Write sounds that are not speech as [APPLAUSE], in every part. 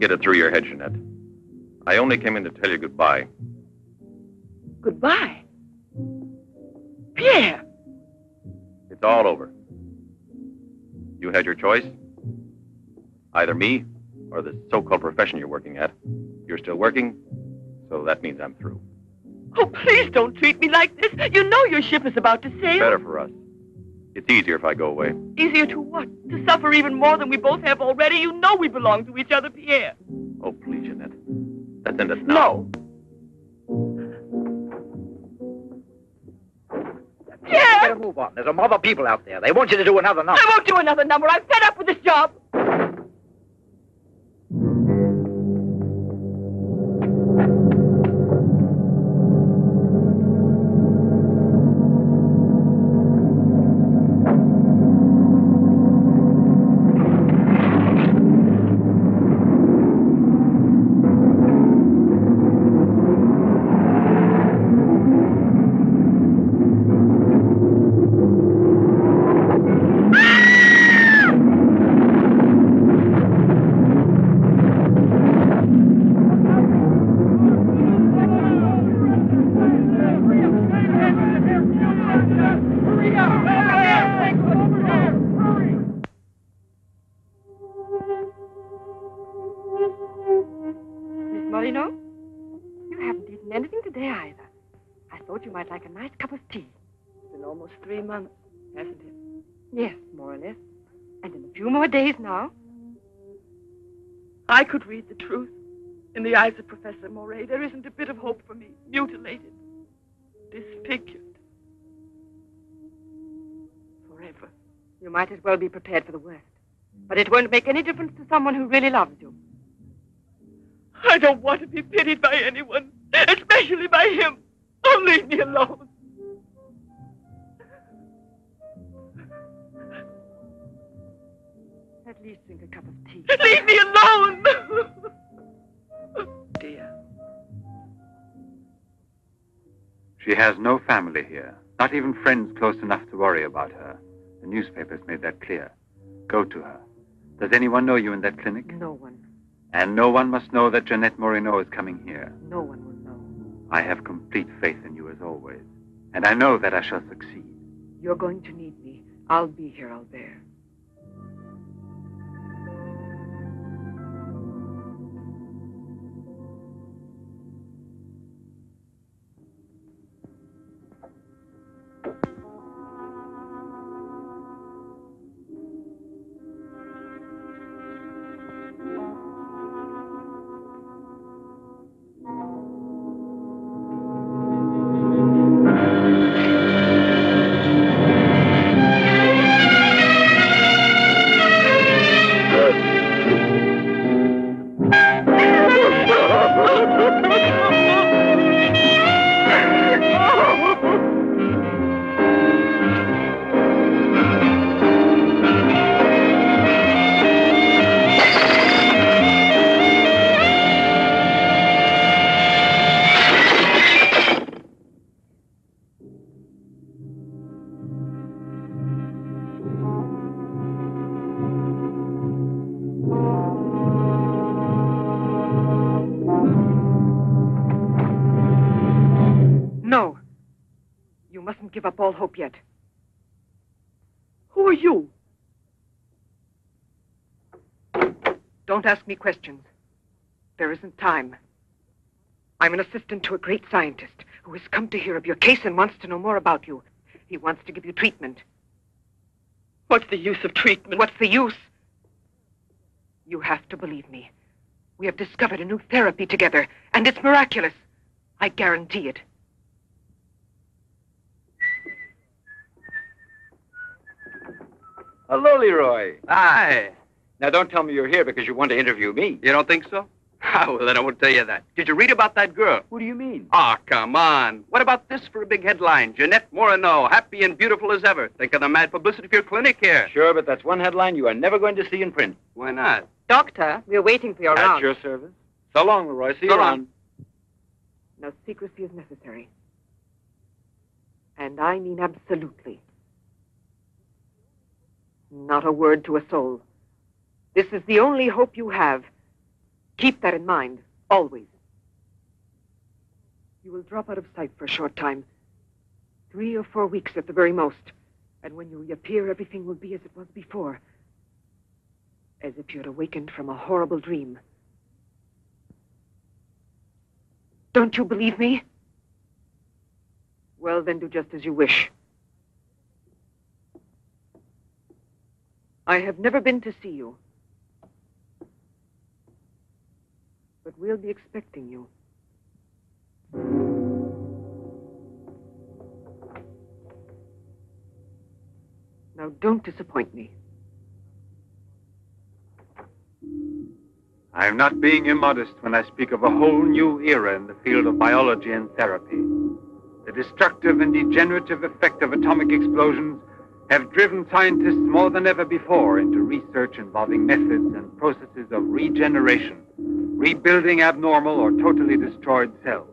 Get it through your head, Jeanette. I only came in to tell you goodbye. Goodbye. Pierre! It's all over. You had your choice. Either me or the so-called profession you're working at. You're still working, so that means I'm through. Oh, please don't treat me like this. You know your ship is about to sail. Better for us. It's easier if I go away. Easier to what? To suffer even more than we both have already? You know we belong to each other, Pierre. Oh, please, Jeanette. Let's end it now. No. Pierre! Better move on. There's a mob of people out there. They want you to do another number. I won't do another number. I'm fed up with this job. Months, hasn't it? Yes, more or less. And in a few more days now. I could read the truth. In the eyes of Professor Moray, there isn't a bit of hope for me. Mutilated. Disfigured. Forever. You might as well be prepared for the worst. But it won't make any difference to someone who really loves you. I don't want to be pitied by anyone, especially by him. Oh, leave me alone. At least drink a cup of tea. [LAUGHS] Leave me alone! [LAUGHS] Dear. She has no family here, not even friends close enough to worry about her. The newspapers made that clear. Go to her. Does anyone know you in that clinic? No one. And no one must know that Jeanette Moreneau is coming here. No one will know. I have complete faith in you as always. And I know that I shall succeed. You're going to need me. I'll be here, Albert. Mustn't give up all hope yet. Who are you? Don't ask me questions. There isn't time. I'm an assistant to a great scientist who has come to hear of your case and wants to know more about you. He wants to give you treatment. What's the use of treatment? What's the use? You have to believe me. We have discovered a new therapy together, and it's miraculous. I guarantee it. Hello, Leroy. Hi. Now, don't tell me you're here because you want to interview me. You don't think so? [LAUGHS] Ah, well, then I won't tell you that. Did you read about that girl? What do you mean? Ah, come on. What about this for a big headline? Jeanette Moreneau, happy and beautiful as ever. Think of the mad publicity for your clinic here. Sure, but that's one headline you are never going to see in print. Why not? Doctor, we're waiting for your At round. your service. So long, Leroy. See So you long. around. No secrecy is necessary. And I mean absolutely. Not a word to a soul. This is the only hope you have. Keep that in mind, always. You will drop out of sight for a short time. Three or four weeks at the very most. And when you reappear, everything will be as it was before. As if you had awakened from a horrible dream. Don't you believe me? Well, then do just as you wish. I have never been to see you. But we'll be expecting you. Now, don't disappoint me. I am not being immodest when I speak of a whole new era in the field of biology and therapy. The destructive and degenerative effect of atomic explosions have driven scientists more than ever before into research involving methods and processes of regeneration, rebuilding abnormal or totally destroyed cells.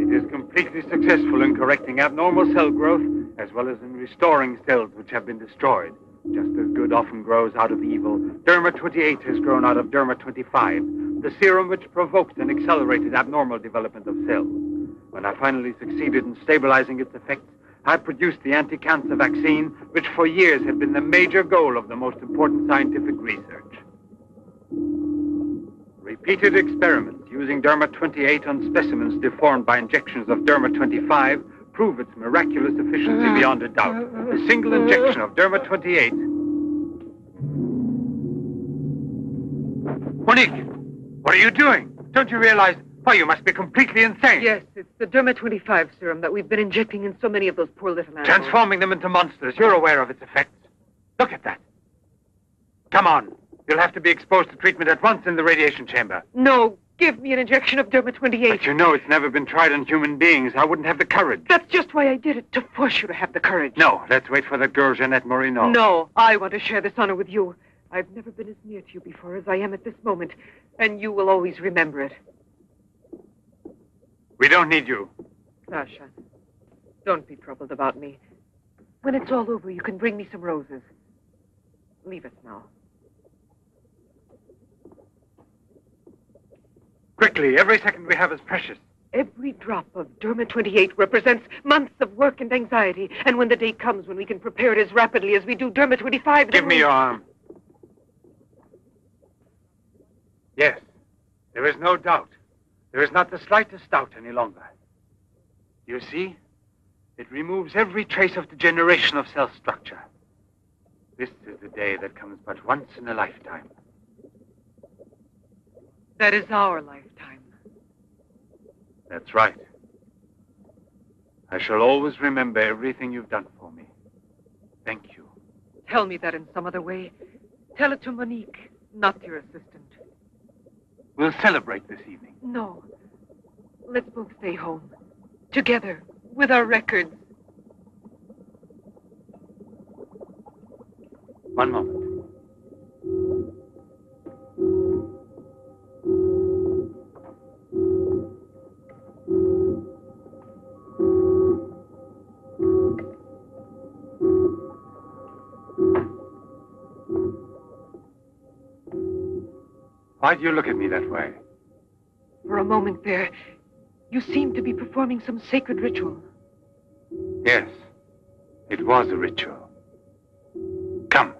It is completely successful in correcting abnormal cell growth as well as in restoring cells which have been destroyed. Just as good often grows out of evil, Derma 28 has grown out of Derma 25, the serum which provoked and accelerated abnormal development of cells. When I finally succeeded in stabilizing its effects, I produced the anti-cancer vaccine, which for years had been the major goal of the most important scientific research. Repeated experiments using Derma 28 on specimens deformed by injections of Derma 25 prove its miraculous efficiency beyond a doubt. A single injection of Derma 28. Monique, what are you doing? Don't you realize? Why, you must be completely insane. Yes, it's the Derma 25 serum that we've been injecting in so many of those poor little animals. Transforming them into monsters. You're aware of its effects. Look at that. Come on. You'll have to be exposed to treatment at once in the radiation chamber. No, give me an injection of Derma 28. But you know it's never been tried on human beings. I wouldn't have the courage. That's just why I did it, to force you to have the courage. No, let's wait for that girl, Jeanette Moreneau. No, I want to share this honor with you. I've never been as near to you before as I am at this moment, and you will always remember it. We don't need you. Sasha, don't be troubled about me. When it's all over, you can bring me some roses. Leave us now. Quickly, every second we have is precious. Every drop of Derma 28 represents months of work and anxiety. And when the day comes when we can prepare it as rapidly as we do Derma 25... Give me we- your arm. Yes, there is no doubt. There is not the slightest doubt any longer. You see, it removes every trace of degeneration of cell structure. This is the day that comes but once in a lifetime. That is our lifetime. That's right. I shall always remember everything you've done for me. Thank you. Tell me that in some other way. Tell it to Monique, not your assistant. We'll celebrate this evening. No. Let's both stay home. Together, with our records. One moment. Why do you look at me that way? For a moment there, you seemed to be performing some sacred ritual. Yes, it was a ritual. Come.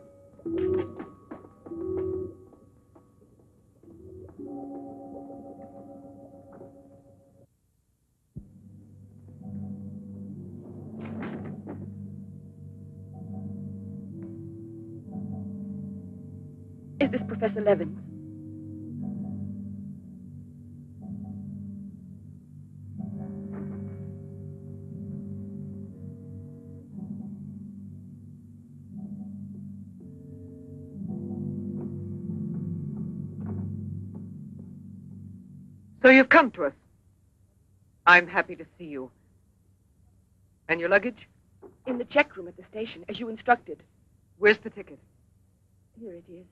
Is this Professor Levins? Come to us. I'm happy to see you. And your luggage? In the check room at the station, as you instructed. Where's the ticket? Here it is.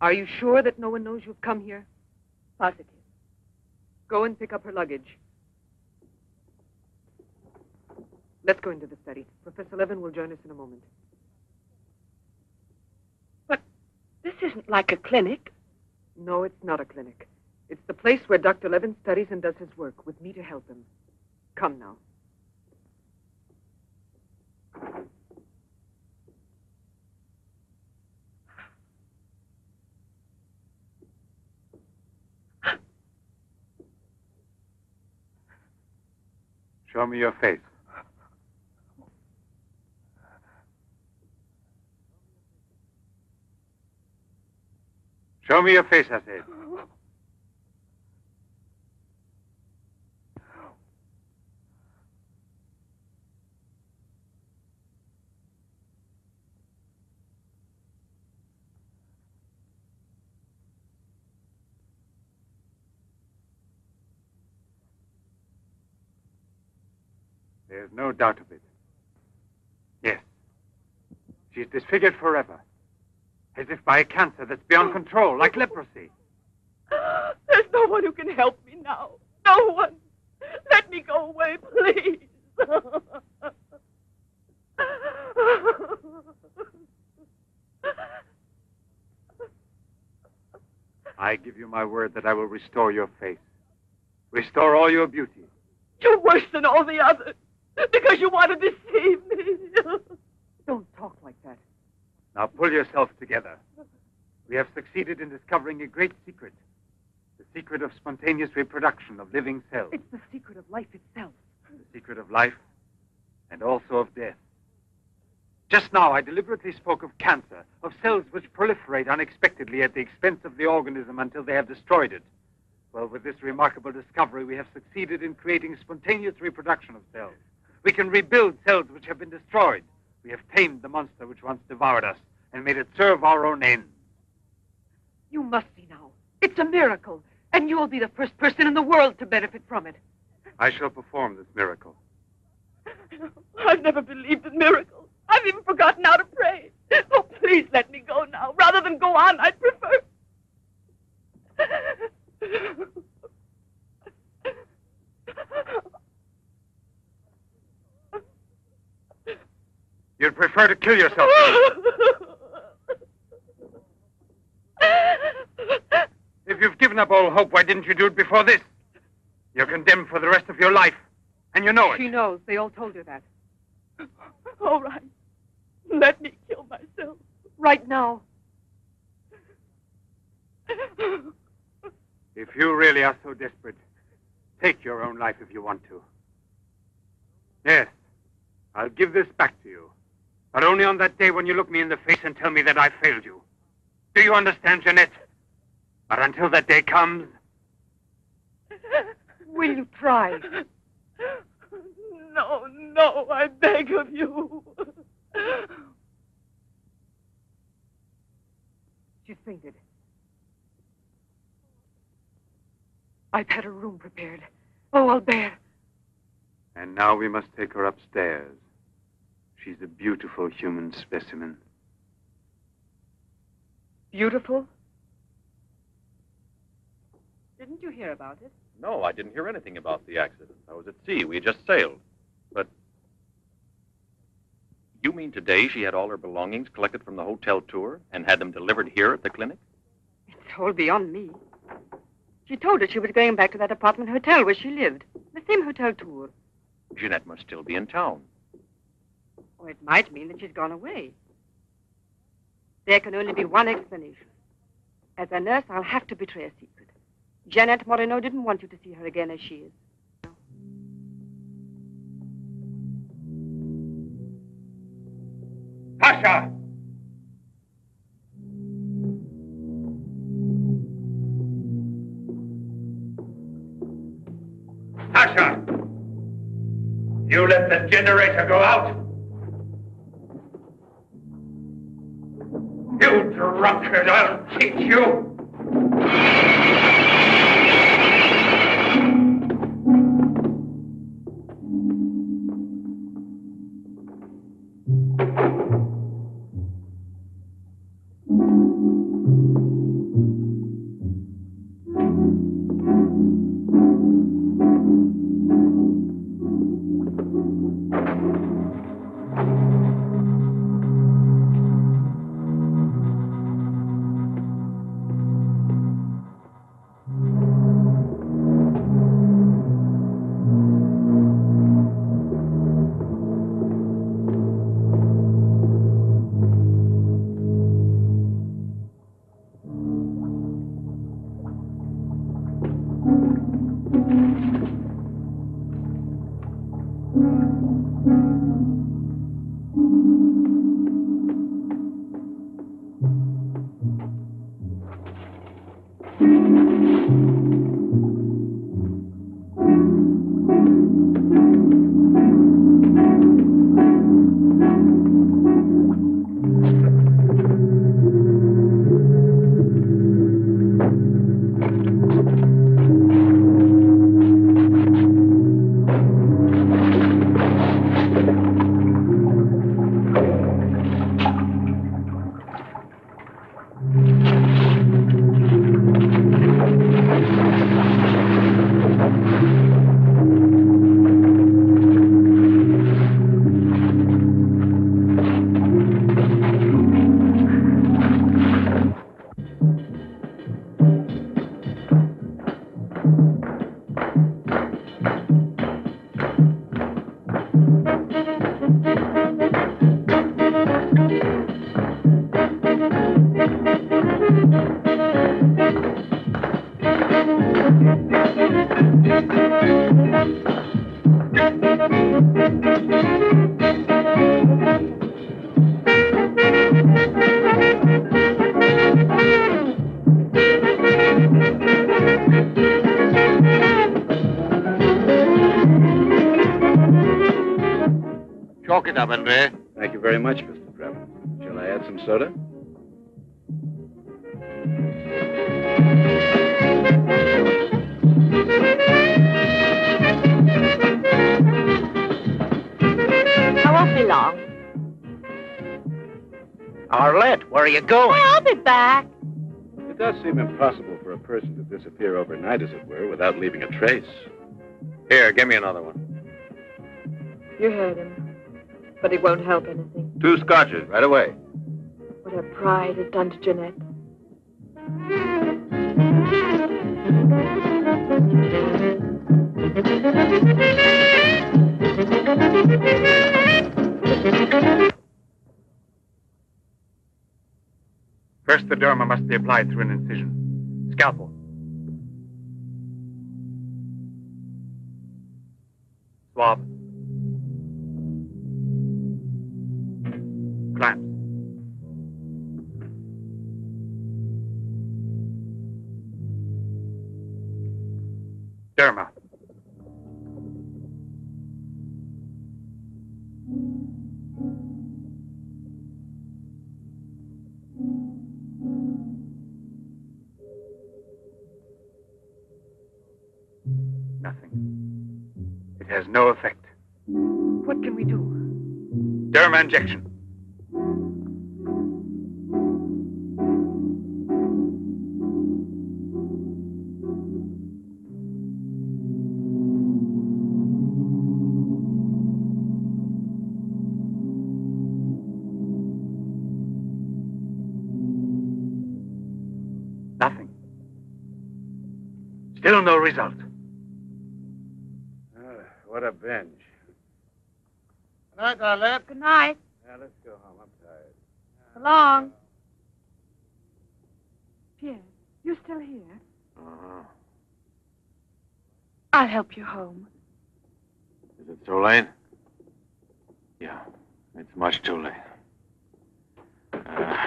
Are you sure that no one knows you've come here? Positive. Go and pick up her luggage. Let's go into the study. Professor Levin will join us in a moment. This isn't like a clinic. No, it's not a clinic. It's the place where Dr. Levin studies and does his work, with me to help him. Come now. Show me your face. Show me your face, I said. There's no doubt of it. Yes. She's disfigured forever. As if by a cancer that's beyond oh. control, like leprosy. [GASPS] There's no one who can help me now. No one. Let me go away, please. [LAUGHS] I give you my word that I will restore your face. Restore all your beauty. You're worse than all the others because you want to deceive me. Don't talk like that. Now pull yourself together. We have succeeded in discovering a great secret. The secret of spontaneous reproduction of living cells. It's the secret of life itself. The secret of life and also of death. Just now, I deliberately spoke of cancer, of cells which proliferate unexpectedly at the expense of the organism until they have destroyed it. Well, with this remarkable discovery, we have succeeded in creating spontaneous reproduction of cells. We can rebuild cells which have been destroyed. We have tamed the monster which once devoured us and made it serve our own ends. You must see now. It's a miracle. And you'll be the first person in the world to benefit from it. I shall perform this miracle. [LAUGHS] I've never believed in miracles. I've even forgotten how to pray. Oh, please let me go now. Rather than go on, I'd prefer. You'd prefer to kill yourself. [LAUGHS] If you've given up all hope, why didn't you do it before this? You're condemned for the rest of your life, and you know it. She knows. They all told her that. All right. Let me kill myself. Right now. If you really are so desperate, take your own life if you want to. Yes, I'll give this back to you. But only on that day when you look me in the face and tell me that I failed you. Do you understand, Jeanette? But until that day comes, Will you try? No, no, I beg of you. She's fainted. I've had her room prepared. Oh, I'll bear. And now we must take her upstairs. She's a beautiful human specimen. Beautiful? Didn't you hear about it? No, I didn't hear anything about the accident. I was at sea. We had just sailed. But. You mean today she had all her belongings collected from the hotel tour and had them delivered here at the clinic? It's all beyond me. She told us she was going back to that apartment hotel where she lived. The same hotel tour. Jeanette must still be in town. Or it might mean that she's gone away. There can only be one explanation. As a nurse, I'll have to betray a secret. Janet Moreneau didn't want you to see her again as she is. Pasha! Pasha! You let the generator go out? You drunkard, I'll teach you! Long. Arlette, where are you going? I'll be back. It does seem impossible for a person to disappear overnight, as it were, without leaving a trace. Here, give me another one. You heard him. But it won't help anything. Two scotches, right away. What her pride has done to Jeanette. [LAUGHS] First, the derma must be applied through an incision. Scalpel. Swab. Clamps. Injection. Home. Is it too late? Yeah, it's much too late. Uh,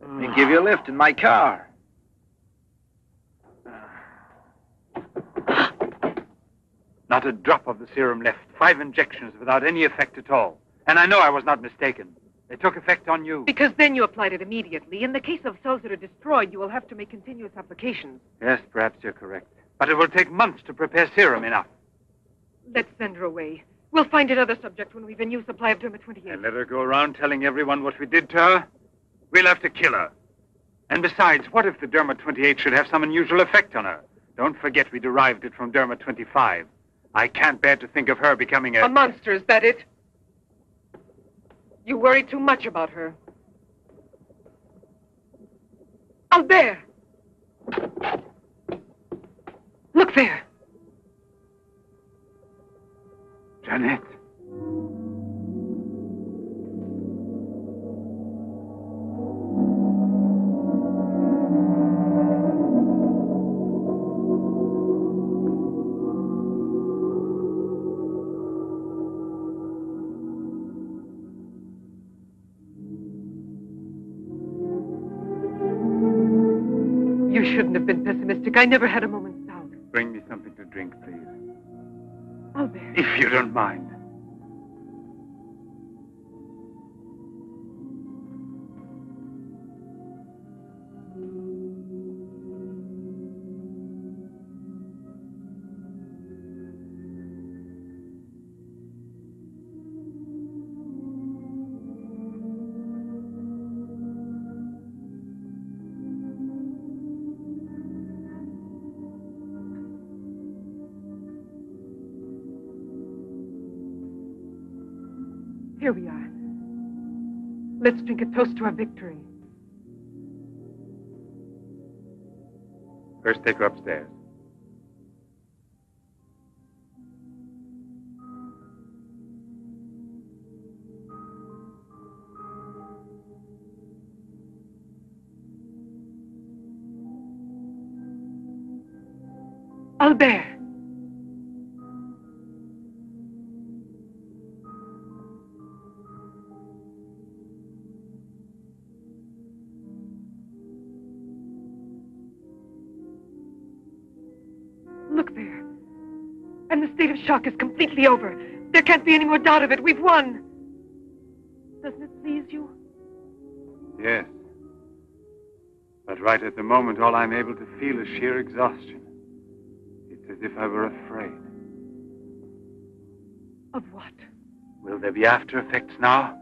Let me give you a lift in my car. [GASPS] Not a drop of the serum left. Five injections without any effect at all. And I know I was not mistaken. They took effect on you. Because then you applied it immediately. In the case of cells that are destroyed, you will have to make continuous applications. Yes, perhaps you're correct. But it will take months to prepare serum enough. Let's send her away. We'll find another subject when we've a new supply of Derma 28. And let her go around telling everyone what we did to her? We'll have to kill her. And besides, what if the Derma 28 should have some unusual effect on her? Don't forget we derived it from Derma 25. I can't bear to think of her becoming a... A monster, is that it? You worry too much about her. Albert! Look there. Jeanette. I never had a moment's doubt. Bring me something to drink, please. Albert. If you don't mind. Drink a toast to our victory. First, take her upstairs. Albert! Shock is completely over. There can't be any more doubt of it. We've won. Doesn't it please you? Yes. But right at the moment, all I'm able to feel is sheer exhaustion. It's as if I were afraid. Of what? Will there be after effects now?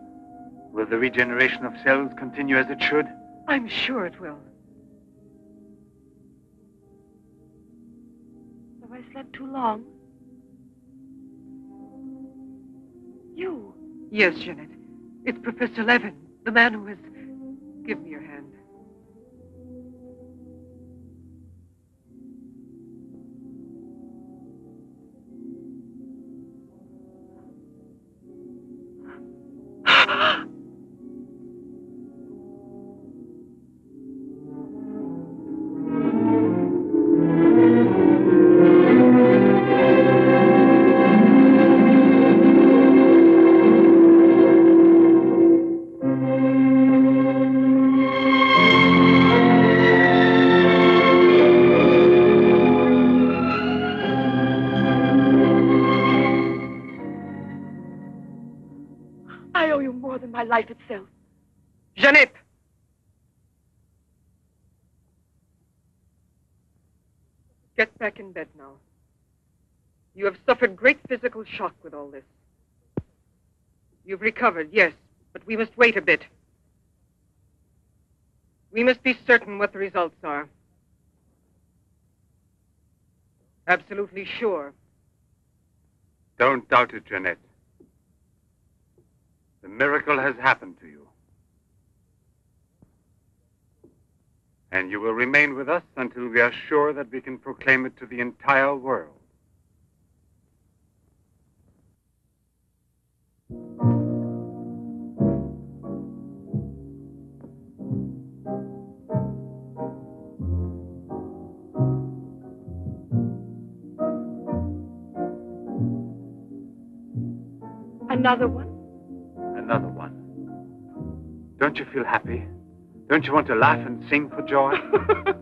Will the regeneration of cells continue as it should? I'm sure it will. Have I slept too long? Yes, Jeanette. It's Professor Levin, the man who has. Give me your hand. You have suffered great physical shock with all this. You've recovered, yes, but we must wait a bit. We must be certain what the results are. Absolutely sure. Don't doubt it, Jeanette. The miracle has happened to you. And you will remain with us until we are sure that we can proclaim it to the entire world. Another one? Another one. Don't you feel happy? Don't you want to laugh and sing for joy? [LAUGHS]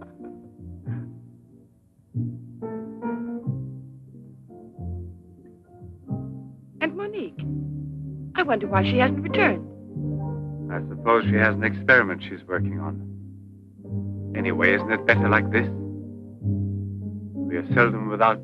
And Monique. I wonder why she hasn't returned. I suppose she has an experiment she's working on. Anyway, isn't it better like this? We are seldom without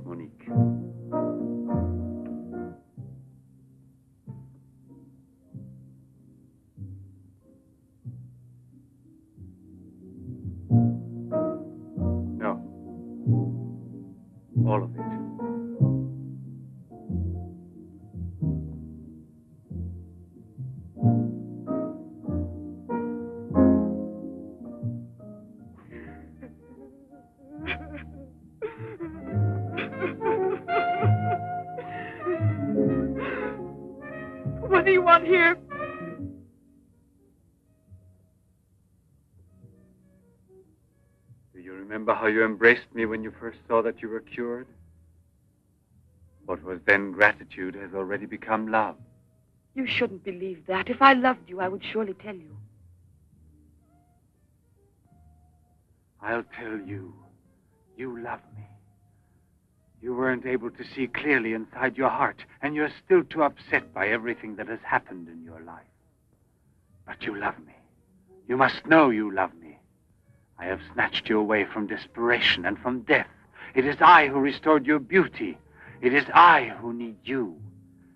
Do you remember how you embraced me when you first saw that you were cured? What was then gratitude has already become love. You shouldn't believe that. If I loved you, I would surely tell you. I'll tell you. You love me. You weren't able to see clearly inside your heart, and you're still too upset by everything that has happened in your life. But you love me. You must know you love me. I have snatched you away from desperation and from death. It is I who restored your beauty. It is I who need you.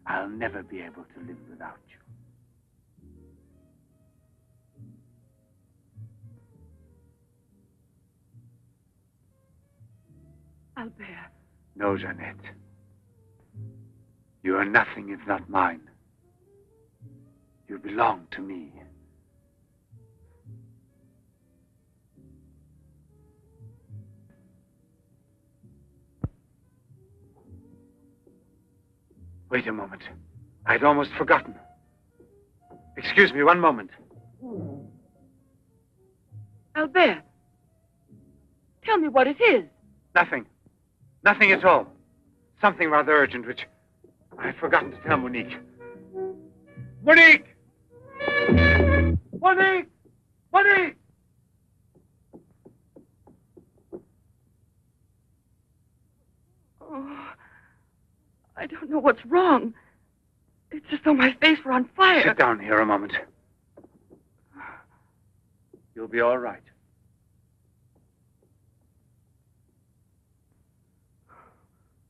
I'll never be able to live without you. Albert. No, Jeanette. You are nothing if not mine. You belong to me. Wait a moment. I'd almost forgotten. Excuse me one moment. Albert. Tell me what it is. Nothing. Nothing at all. Something rather urgent, which I've forgotten to tell Monique. Monique! Monique! Monique! Oh, I don't know what's wrong. It's as though my face were on fire. Sit down here a moment. You'll be all right.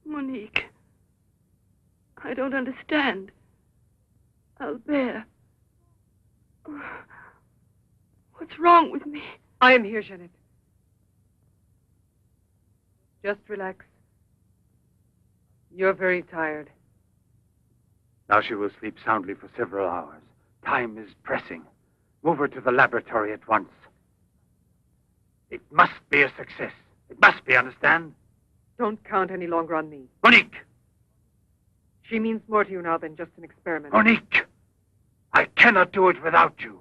Monique. I don't understand. Albert. What's wrong with me? I am here, Jeanette. Just relax. You're very tired. Now she will sleep soundly for several hours. Time is pressing. Move her to the laboratory at once. It must be a success. It must be, understand? Don't count any longer on me. Monique! She means more to you now than just an experiment. Monique! I cannot do it without you.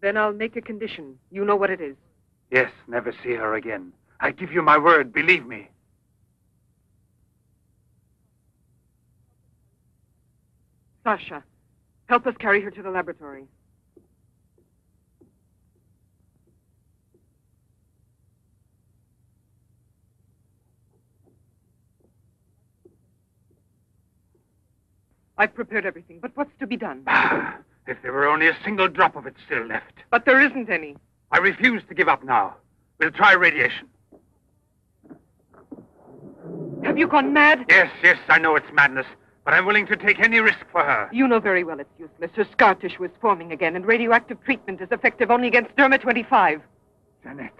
Then I'll make a condition. You know what it is. Yes, never see her again. I give you my word, believe me. Sasha, help us carry her to the laboratory. I've prepared everything, but what's to be done? Ah, [SIGHS] if there were only a single drop of it still left. But there isn't any. I refuse to give up now. We'll try radiation. Have you gone mad? Yes, yes, I know it's madness, but I'm willing to take any risk for her. You know very well it's useless. Her scar tissue is forming again, and radioactive treatment is effective only against Derma 25. Janet.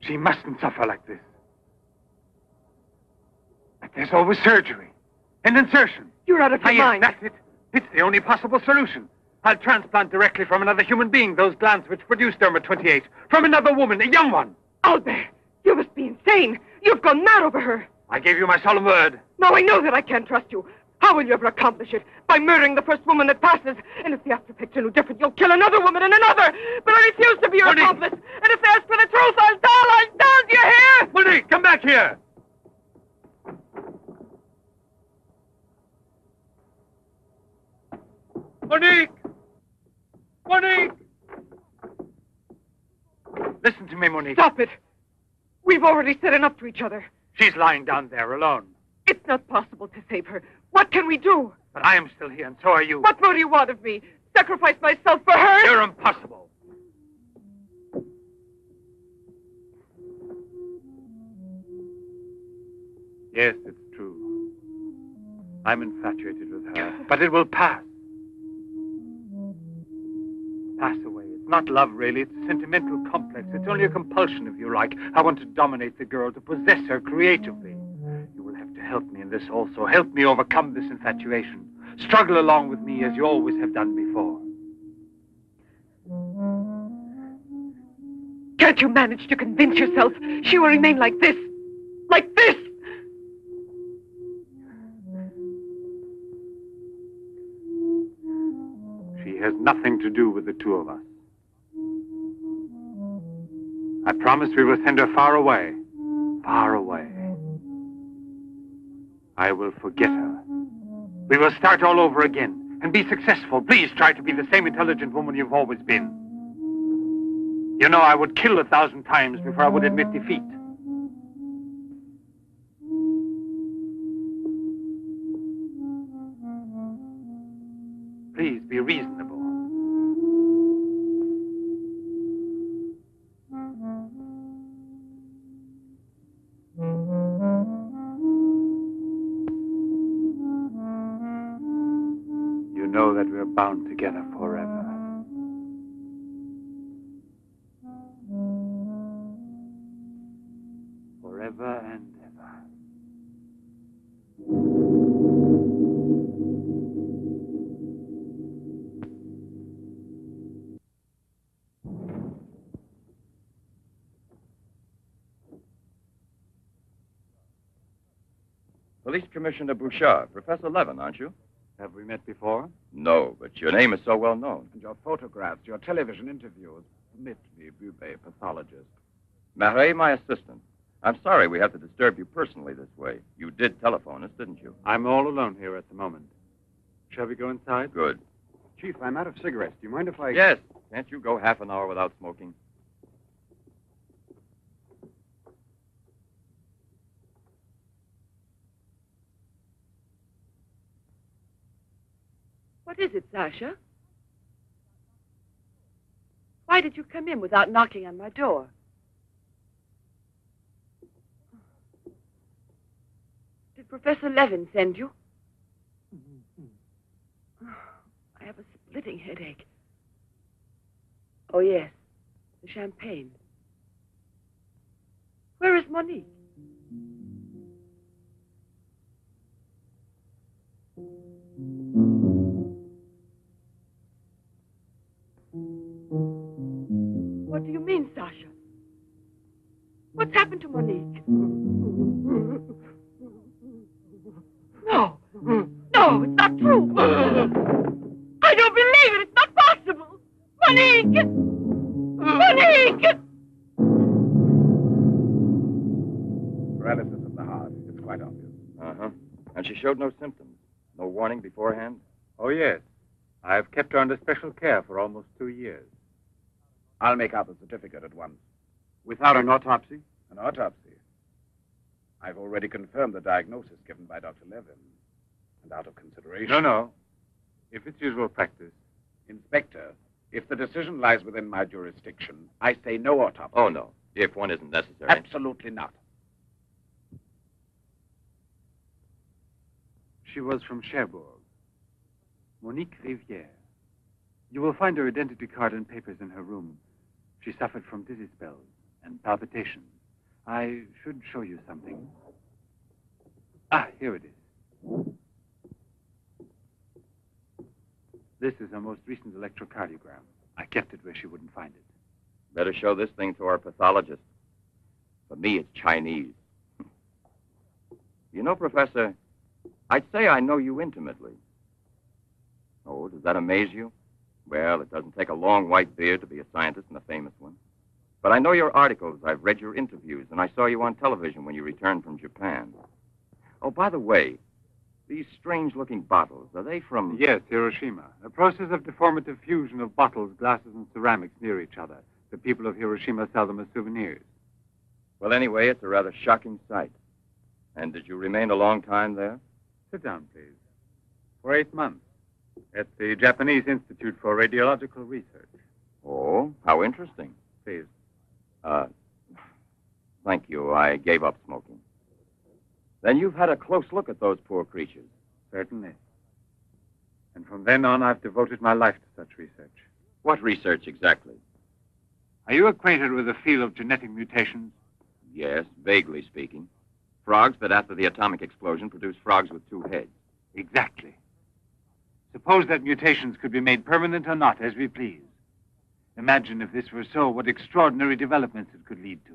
She mustn't suffer like this. But there's always surgery. An insertion. You're out of your Ah, yes, mind. that's it. It's the only possible solution. I'll transplant directly from another human being those glands which produce Derma 28. From another woman, a young one. Albert, you must be insane. You've gone mad over her. I gave you my solemn word. Now I know that I can't trust you. How will you ever accomplish it? By murdering the first woman that passes. And if the after no different, you'll kill another woman and another. But I refuse to be your Monique! accomplice. And if they ask for the truth, I'll tell. I'll tell. Do you hear? Monique, come back here. Monique! Monique! Listen to me, Monique. Stop it. We've already said enough to each other. She's lying down there alone. It's not possible to save her. What can we do? But I am still here, and so are you. What more do you want of me? Sacrifice myself for her? You're impossible. Yes, it's true. I'm infatuated with her, but it will pass. Pass away, not love, really. It's a sentimental complex. It's only a compulsion, if you like. I want to dominate the girl, to possess her creatively. You will have to help me in this also. Help me overcome this infatuation. Struggle along with me as you always have done before. Can't you manage to convince yourself she will remain like this? Like this? She has nothing to do with the two of us. I promise we will send her far away. Far away. I will forget her. We will start all over again and be successful. Please try to be the same intelligent woman you've always been. You know, I would kill a thousand times before I would admit defeat. Commissioner Bouchard, Professor Levin, aren't you? Have we met before? No, but your name is so well known. And your photographs, your television interviews. Permit me, Bube, pathologist. Marais, my assistant. I'm sorry we have to disturb you personally this way. You did telephone us, didn't you? I'm all alone here at the moment. Shall we go inside? Good. Chief, I'm out of cigarettes. Do you mind if I... Yes. Can't you go half an hour without smoking? Sasha? Why did you come in without knocking on my door? Did Professor Levin send you? I have a splitting headache. Oh, yes. The champagne. Where is Monique? What do you mean, Sasha? What's happened to Monique? No. No, it's not true. I don't believe it. It's not possible. Monique! Monique! Paralysis of the heart. It's quite obvious. Uh huh. And she showed no symptoms. No warning beforehand? Oh, yes. I've kept her under special care for almost two years. I'll make out the certificate at once. Without an autopsy? An autopsy. I've already confirmed the diagnosis given by Dr. Levin. And out of consideration. No, no. If it's usual practice. Inspector, if the decision lies within my jurisdiction, I say no autopsy. Oh, no. If one isn't necessary. Absolutely not. She was from Cherbourg. Monique Rivière. You will find her identity card and papers in her room. She suffered from dizzy spells and palpitations. I should show you something. Ah, here it is. This is her most recent electrocardiogram. I kept it where she wouldn't find it. Better show this thing to our pathologist. For me, it's Chinese. You know, Professor, I'd say I know you intimately. Oh, does that amaze you? Well, it doesn't take a long white beard to be a scientist and a famous one. But I know your articles, I've read your interviews, and I saw you on television when you returned from Japan. Oh, by the way, these strange looking bottles, are they from. Yes, Hiroshima. A process of deformative fusion of bottles, glasses, and ceramics near each other. The people of Hiroshima sell them as souvenirs. Well, anyway, it's a rather shocking sight. And did you remain a long time there? Sit down, please. For eight months. At the Japanese Institute for Radiological Research. Oh, how interesting. Please. Uh, thank you. I gave up smoking. Then you've had a close look at those poor creatures. Certainly. And from then on, I've devoted my life to such research. What research exactly? Are you acquainted with the field of genetic mutations? Yes, vaguely speaking. Frogs that after the atomic explosion produce frogs with two heads. Exactly. Suppose that mutations could be made permanent or not, as we please. Imagine if this were so, what extraordinary developments it could lead to.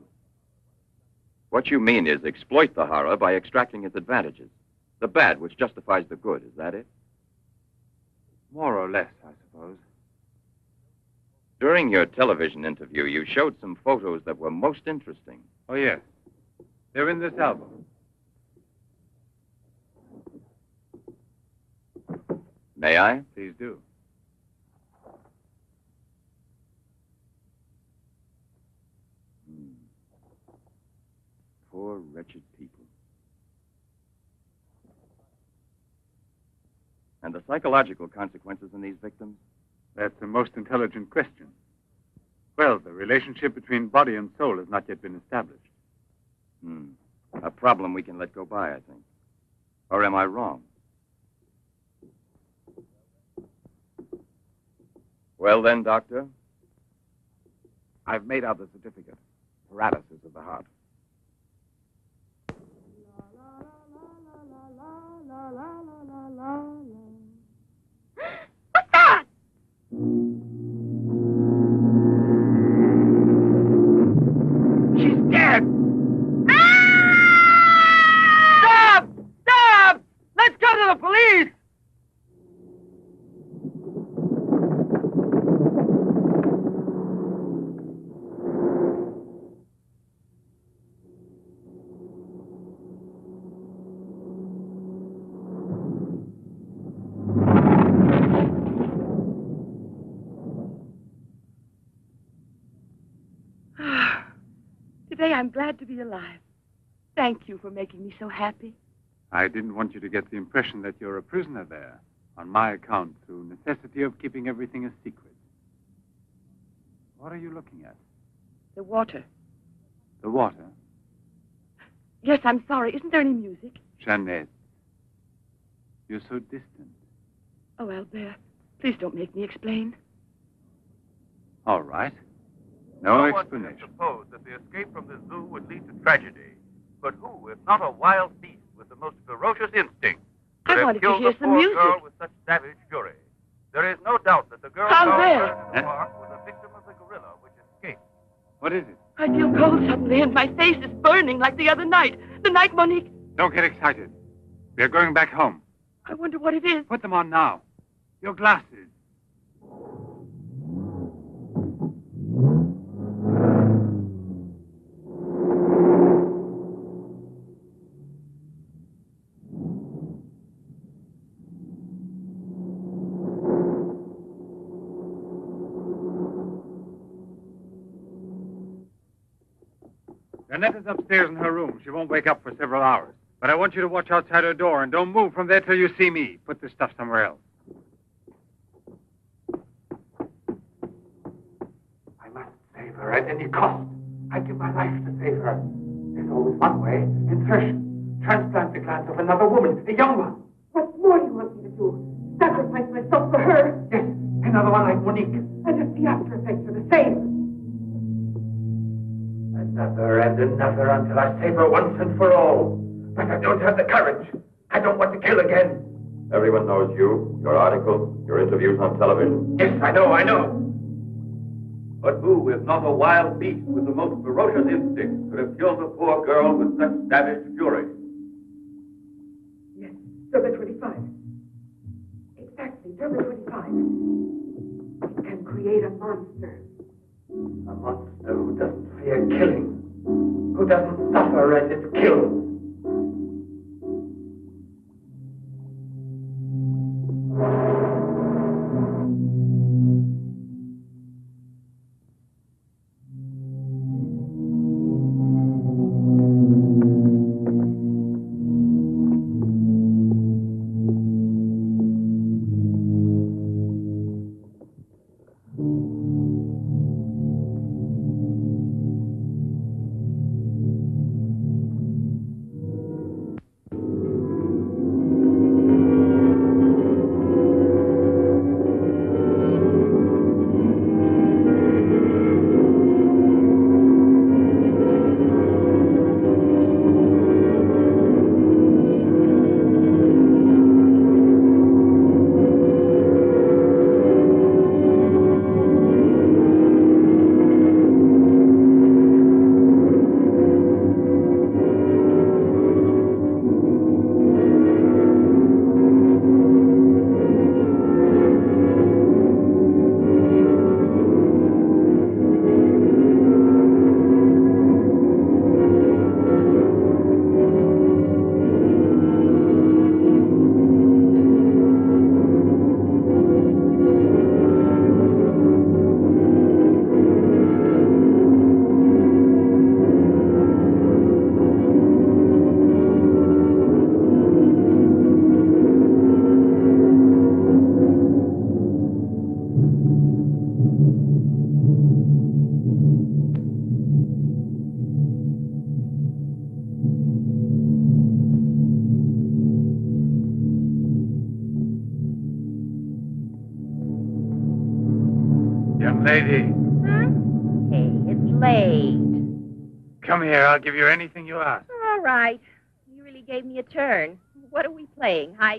What you mean is exploit the horror by extracting its advantages. The bad which justifies the good, is that it? More or less, I suppose. During your television interview, you showed some photos that were most interesting. Oh, yes. They're in this album. May I? Please do. Hmm. Poor, wretched people. And the psychological consequences in these victims? That's the most intelligent question. Well, the relationship between body and soul has not yet been established. Hmm. A problem we can let go by, I think. Or am I wrong? Well, then, Doctor, I've made out the certificate. Paralysis of the heart. [GASPS] What's that? She's dead! Ah! Stop! Stop! Let's go to the police! Today I'm glad to be alive. Thank you for making me so happy. I didn't want you to get the impression that you're a prisoner there, on my account, through necessity of keeping everything a secret. What are you looking at? The water. The water? Yes, I'm sorry. Isn't there any music? Jeanette. You're so distant. Oh, Albert, please don't make me explain. All right. No one can explanation. suppose that the escape from the zoo would lead to tragedy. But who, if not a wild beast with the most ferocious instinct, I could have wanted to killed hear the poor music. girl with such savage fury? There is no doubt that the girl Albert! found in the park was a victim of the gorilla which escaped. What is it? I feel cold suddenly, and my face is burning like the other night. The night Monique. Don't get excited. We're going back home. I wonder what it is. Put them on now. Your glasses. Jeanette is upstairs in her room. She won't wake up for several hours. But I want you to watch outside her door and don't move from there till you see me. Put this stuff somewhere else. I must save her at any cost. I'd give my life to save her. There's always one way. Insertion. Transplant the glands of another woman, a young one. What more do you want me to do? Sacrifice myself for her? Yes, another one like Monique. And if the after effects are the same? Another and another until I save her once and for all. But I don't have the courage. I don't want to kill again. everyone knows you, your articles, your interviews on television. Yes, I know, I know. But who, if not a wild beast with the most ferocious instinct, could have killed the poor girl with such savage fury? Yes, Derma 25. Exactly, Derma 25. It can create a monster. A monster who doesn't fear killing, who doesn't suffer as it's killed. Are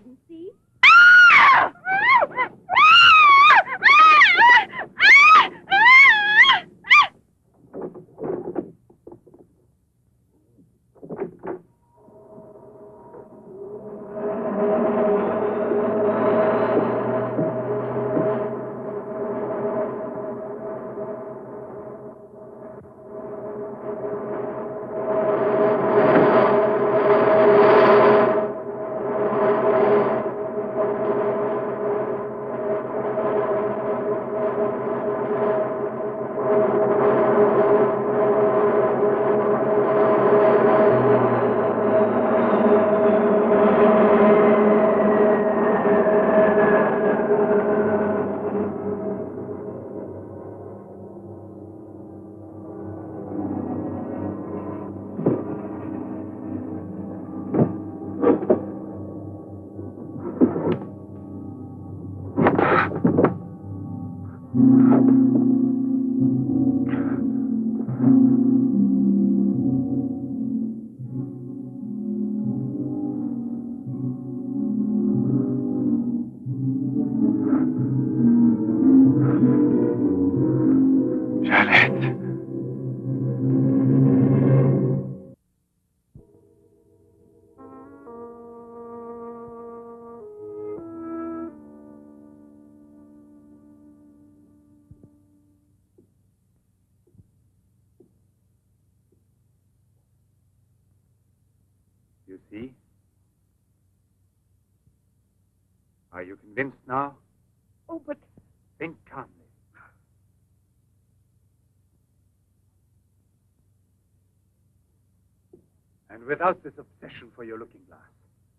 for your looking glass.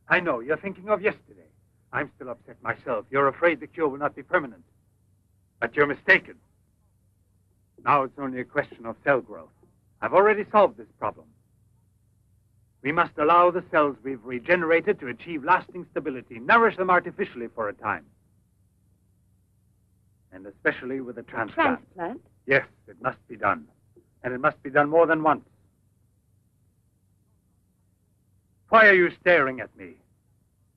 I know, you're thinking of yesterday. I'm still upset myself. You're afraid the cure will not be permanent. But you're mistaken. Now it's only a question of cell growth. I've already solved this problem. We must allow the cells we've regenerated to achieve lasting stability, nourish them artificially for a time. And especially with a transplant. transplant? Yes, it must be done. And it must be done more than once. Why are you staring at me?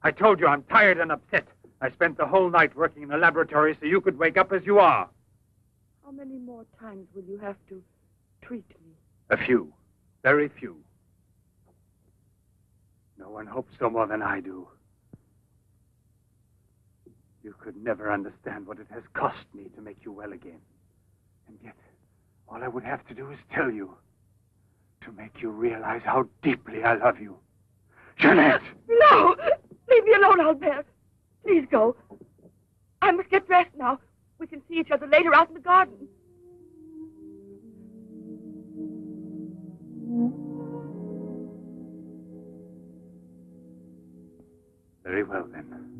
I told you I'm tired and upset. I spent the whole night working in the laboratory so you could wake up as you are. How many more times will you have to treat me? A few. Very few. No one hopes so more than I do. You could never understand what it has cost me to make you well again. And yet, all I would have to do is tell you. To make you realize how deeply I love you. Jeanette! No! Leave me alone, Albert. Please go. I must get dressed now. We can see each other later out in the garden. Very well, then.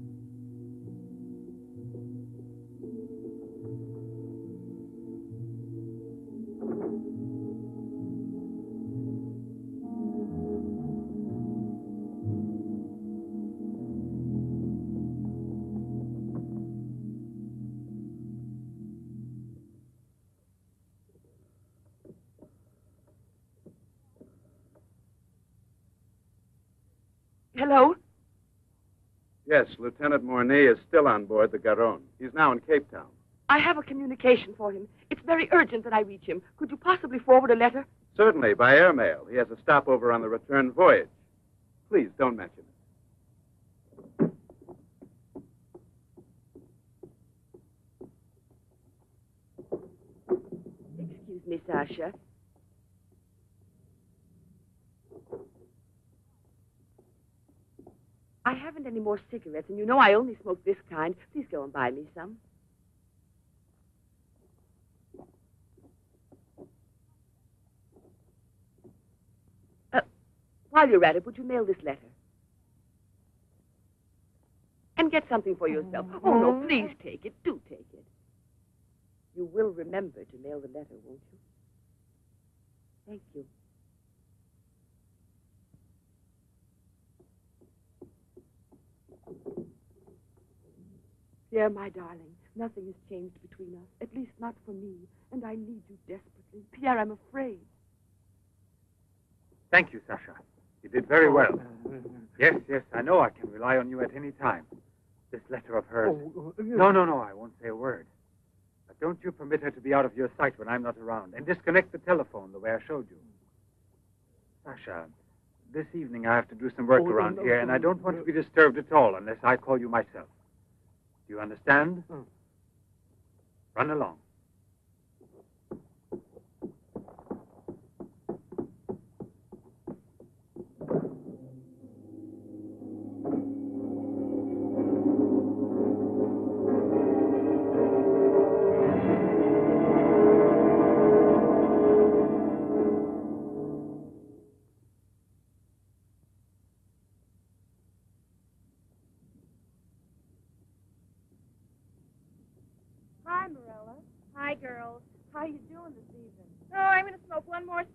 Yes, Lieutenant Mornet is still on board the Garonne. He's now in Cape Town. I have a communication for him. It's very urgent that I reach him. Could you possibly forward a letter? Certainly, by airmail. He has a stopover on the return voyage. Please don't mention it. Excuse me, Sasha. I haven't any more cigarettes, and you know I only smoke this kind. Please go and buy me some. Uh, while you're at it, would you mail this letter? And get something for yourself. Oh, no, please take it. Do take it. You will remember to mail the letter, won't you? Thank you. Pierre, my darling, Nothing has changed between us, at least not for me, and I need you desperately. Pierre, I'm afraid. Thank you, Sasha. You did very well. Oh, uh, uh, uh. Yes, yes, I know I can rely on you at any time. This letter of hers. Oh, oh, no, no, no, I won't say a word. But don't you permit her to be out of your sight when I'm not around, and disconnect the telephone the way I showed you. Sasha, this evening I have to do some work Oh, around no, here, and I don't want no. to be disturbed at all unless I call you myself. Do you understand? Hmm. Run along.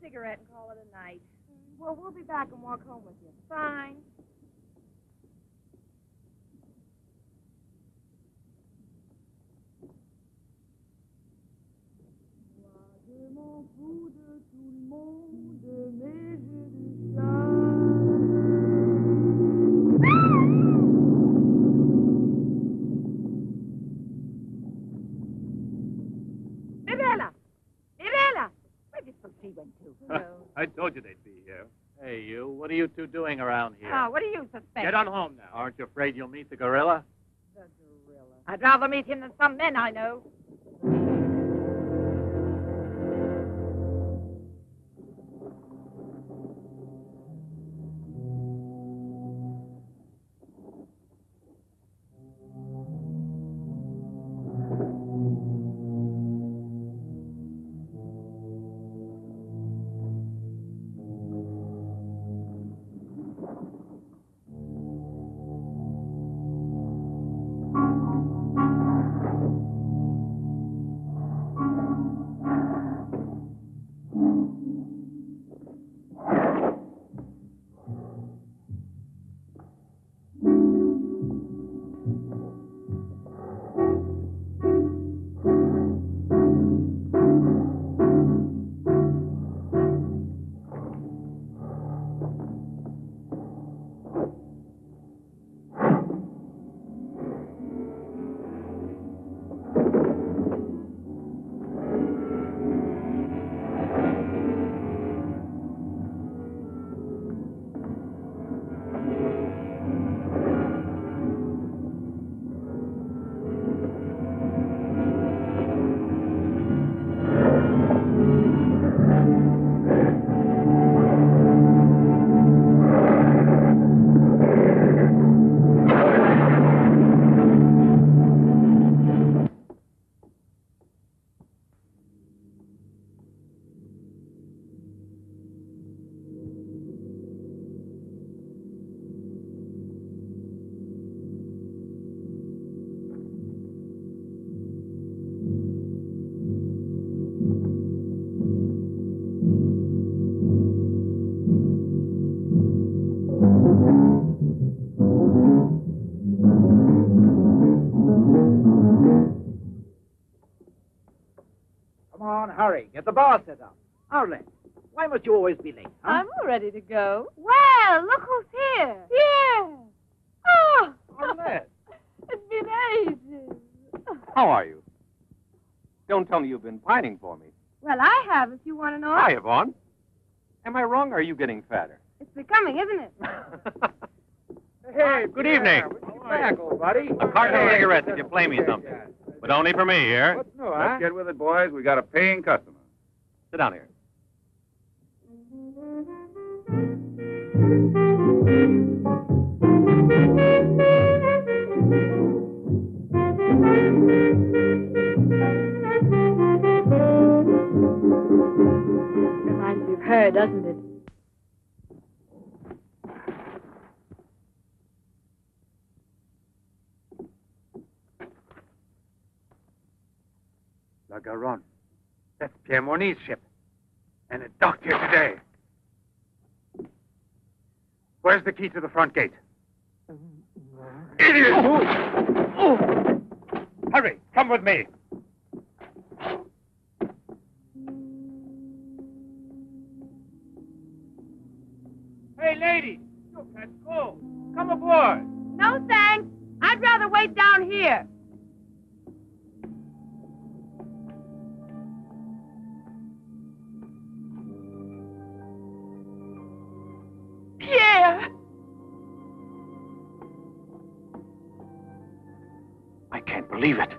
Cigarette and call it a night. Well, we'll be back and walk home with you. Fine. Mirella! Told you they'd be here. Hey, you. What are you two doing around here? Ah, what do you suspect? Get on home now. Aren't you afraid you'll meet the gorilla? the gorilla? I'd rather meet him than some men I know. Get the bar set up. Arlen, why must you always be late? Huh? I'm all ready to go. Well, look who's here. Pierre! Oh! Arlette. [LAUGHS] It's been ages. How are you? Don't tell me you've been pining for me. Well, I have, if you want to know. Hi, Yvonne. Am I wrong or are you getting fatter? It's becoming, isn't it? [LAUGHS] Hey, good evening. Welcome back, old buddy. A carton of cigarettes if you play me something. But only for me here. No, Let's get with it, boys. We got a paying customer. Sit down here. Reminds me of her, doesn't it? La Garonne. That's Pierre Mornet's ship. And it docked here today. Where's the key to the front gate? Idiot! Hurry, come with me. Hey, lady, you catch cold. Come aboard. No, thanks. I'd rather wait down here. Believe it.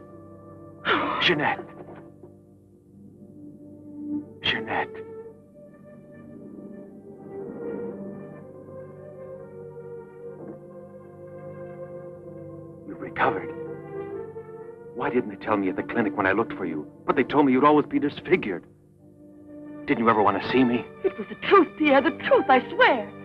Jeanette. Jeanette. You've recovered. Why didn't they tell me at the clinic when I looked for you? But they told me you'd always be disfigured. Didn't you ever want to see me? It was the truth, Pierre, the truth, I swear.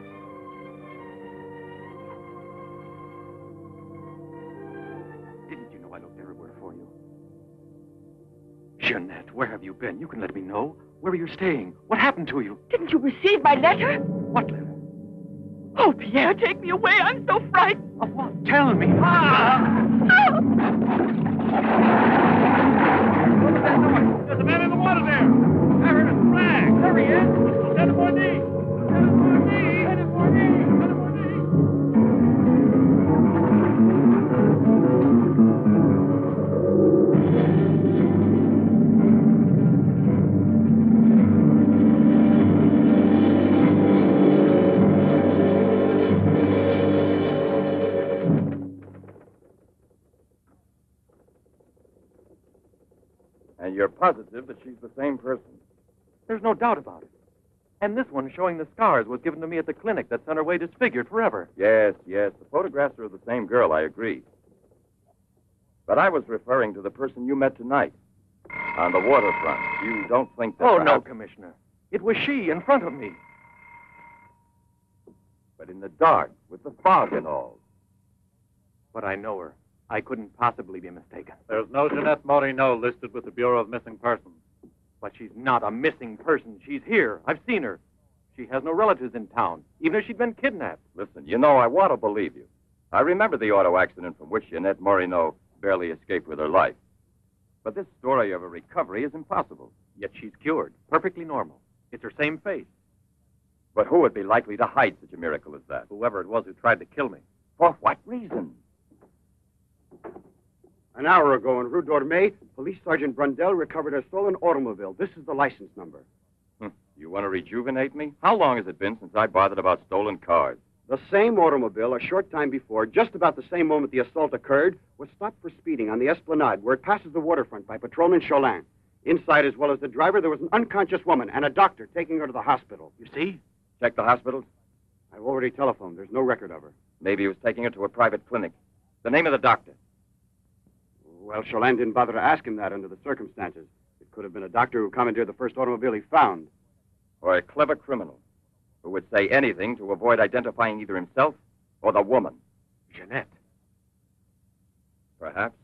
Jeanette, where have you been? You can let me know. Where are you staying? What happened to you? Didn't you receive my letter? What letter? Oh, Pierre, take me away. I'm so frightened. Of what? Tell me. Ah! There's a man in the water there. I heard a flag. There he is. Lieutenant Bourdie. That she's the same person? There's no doubt about it. And this one showing the scars was given to me at the clinic that sent her away disfigured forever. Yes, yes. The photographs are of the same girl, I agree. But I was referring to the person you met tonight on the waterfront. You don't think that. Oh, no, Commissioner. It was she in front of me. But in the dark, with the fog and all. But I know her. I couldn't possibly be mistaken. There's no Jeanette Moreneau listed with the Bureau of Missing Persons. But she's not a missing person. She's here. I've seen her. She has no relatives in town, even if she'd been kidnapped. Listen, you know, I want to believe you. I remember the auto accident from which Jeanette Moreneau barely escaped with her life. But this story of a recovery is impossible. Yet she's cured, perfectly normal. It's her same face. But who would be likely to hide such a miracle as that? Whoever it was who tried to kill me. For what reason? An hour ago in Rue Dormay, Police Sergeant Brundell recovered a stolen automobile. This is the license number. Hmm. You want to rejuvenate me? How long has it been since I bothered about stolen cars? The same automobile, a short time before, just about the same moment the assault occurred, was stopped for speeding on the Esplanade, where it passes the waterfront by Patrolman Cholin. Inside, as well as the driver, there was an unconscious woman and a doctor taking her to the hospital. You see? Check the hospitals. I've already telephoned. There's no record of her. Maybe he was taking her to a private clinic. The name of the doctor. Well, Cholin didn't bother to ask him that under the circumstances. It could have been a doctor who commandeered the first automobile he found. Or a clever criminal who would say anything to avoid identifying either himself or the woman. Jeanette. Perhaps.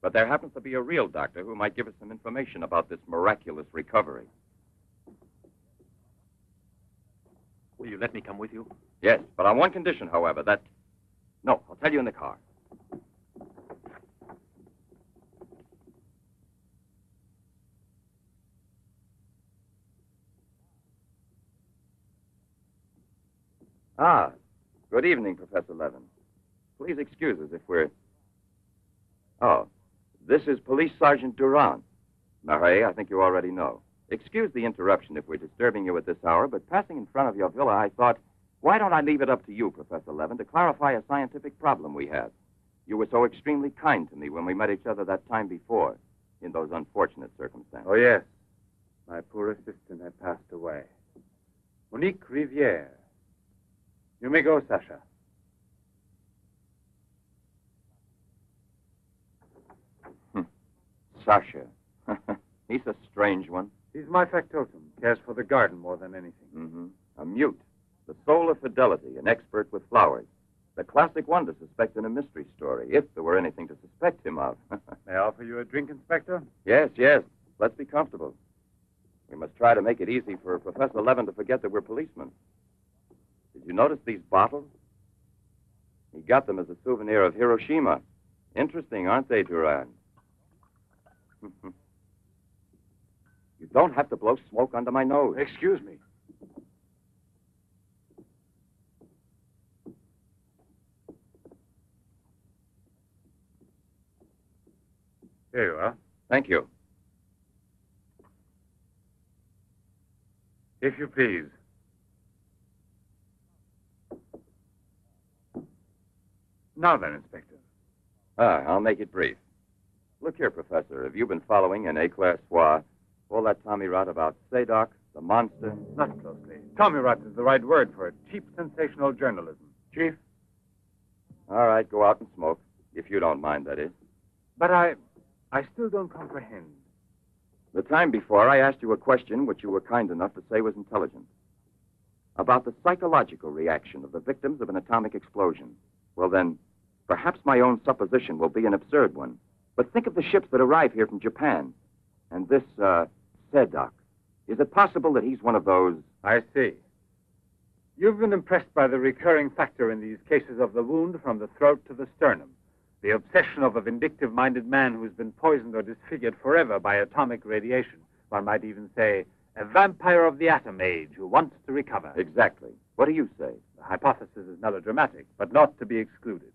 But there happens to be a real doctor who might give us some information about this miraculous recovery. Will you let me come with you? Yes, but on one condition, however, that. No, I'll tell you in the car. Ah, good evening, Professor Levin. Please excuse us if we're. Oh, this is Police Sergeant Durand. Marais, I think you already know. Excuse the interruption if we're disturbing you at this hour, but passing in front of your villa, I thought, why don't I leave it up to you, Professor Levin, to clarify a scientific problem we have? You were so extremely kind to me when we met each other that time before, in those unfortunate circumstances. Oh, yes. My poor assistant had passed away. Monique Riviere. You may go, Sasha. Sasha. [LAUGHS] He's a strange one. He's my factotum. Cares for the garden more than anything. Mm-hmm. A mute. The soul of fidelity, an expert with flowers. The classic one to suspect in a mystery story, if there were anything to suspect him of. [LAUGHS] May I offer you a drink, Inspector? yes, yes. Let's be comfortable. We must try to make it easy for Professor Levin to forget that we're policemen. You notice these bottles? He got them as a souvenir of Hiroshima Interesting, aren't they, Duran? [LAUGHS] you don't have to blow smoke under my nose. Excuse me. Here you are. Thank you. If you please. Now then, Inspector. Ah, I'll make it brief. Look here, Professor. Have you been following in Éclair Soir all that Tommy rot about Sadok, the monster? Not closely. Tommy rot is the right word for it. Cheap, sensational journalism. Chief? All right, go out and smoke. If you don't mind, that is. But I. I still don't comprehend. The time before, I asked you a question which you were kind enough to say was intelligent. About the psychological reaction of the victims of an atomic explosion. Well, then, perhaps my own supposition will be an absurd one. But think of the ships that arrive here from Japan. And this, uh, Sedok. Is it possible that he's one of those? I see. You've been impressed by the recurring factor in these cases of the wound from the throat to the sternum. The obsession of a vindictive minded man who's been poisoned or disfigured forever by atomic radiation. One might even say a vampire of the atom age who wants to recover. Exactly. What do you say? The hypothesis is melodramatic, but not to be excluded.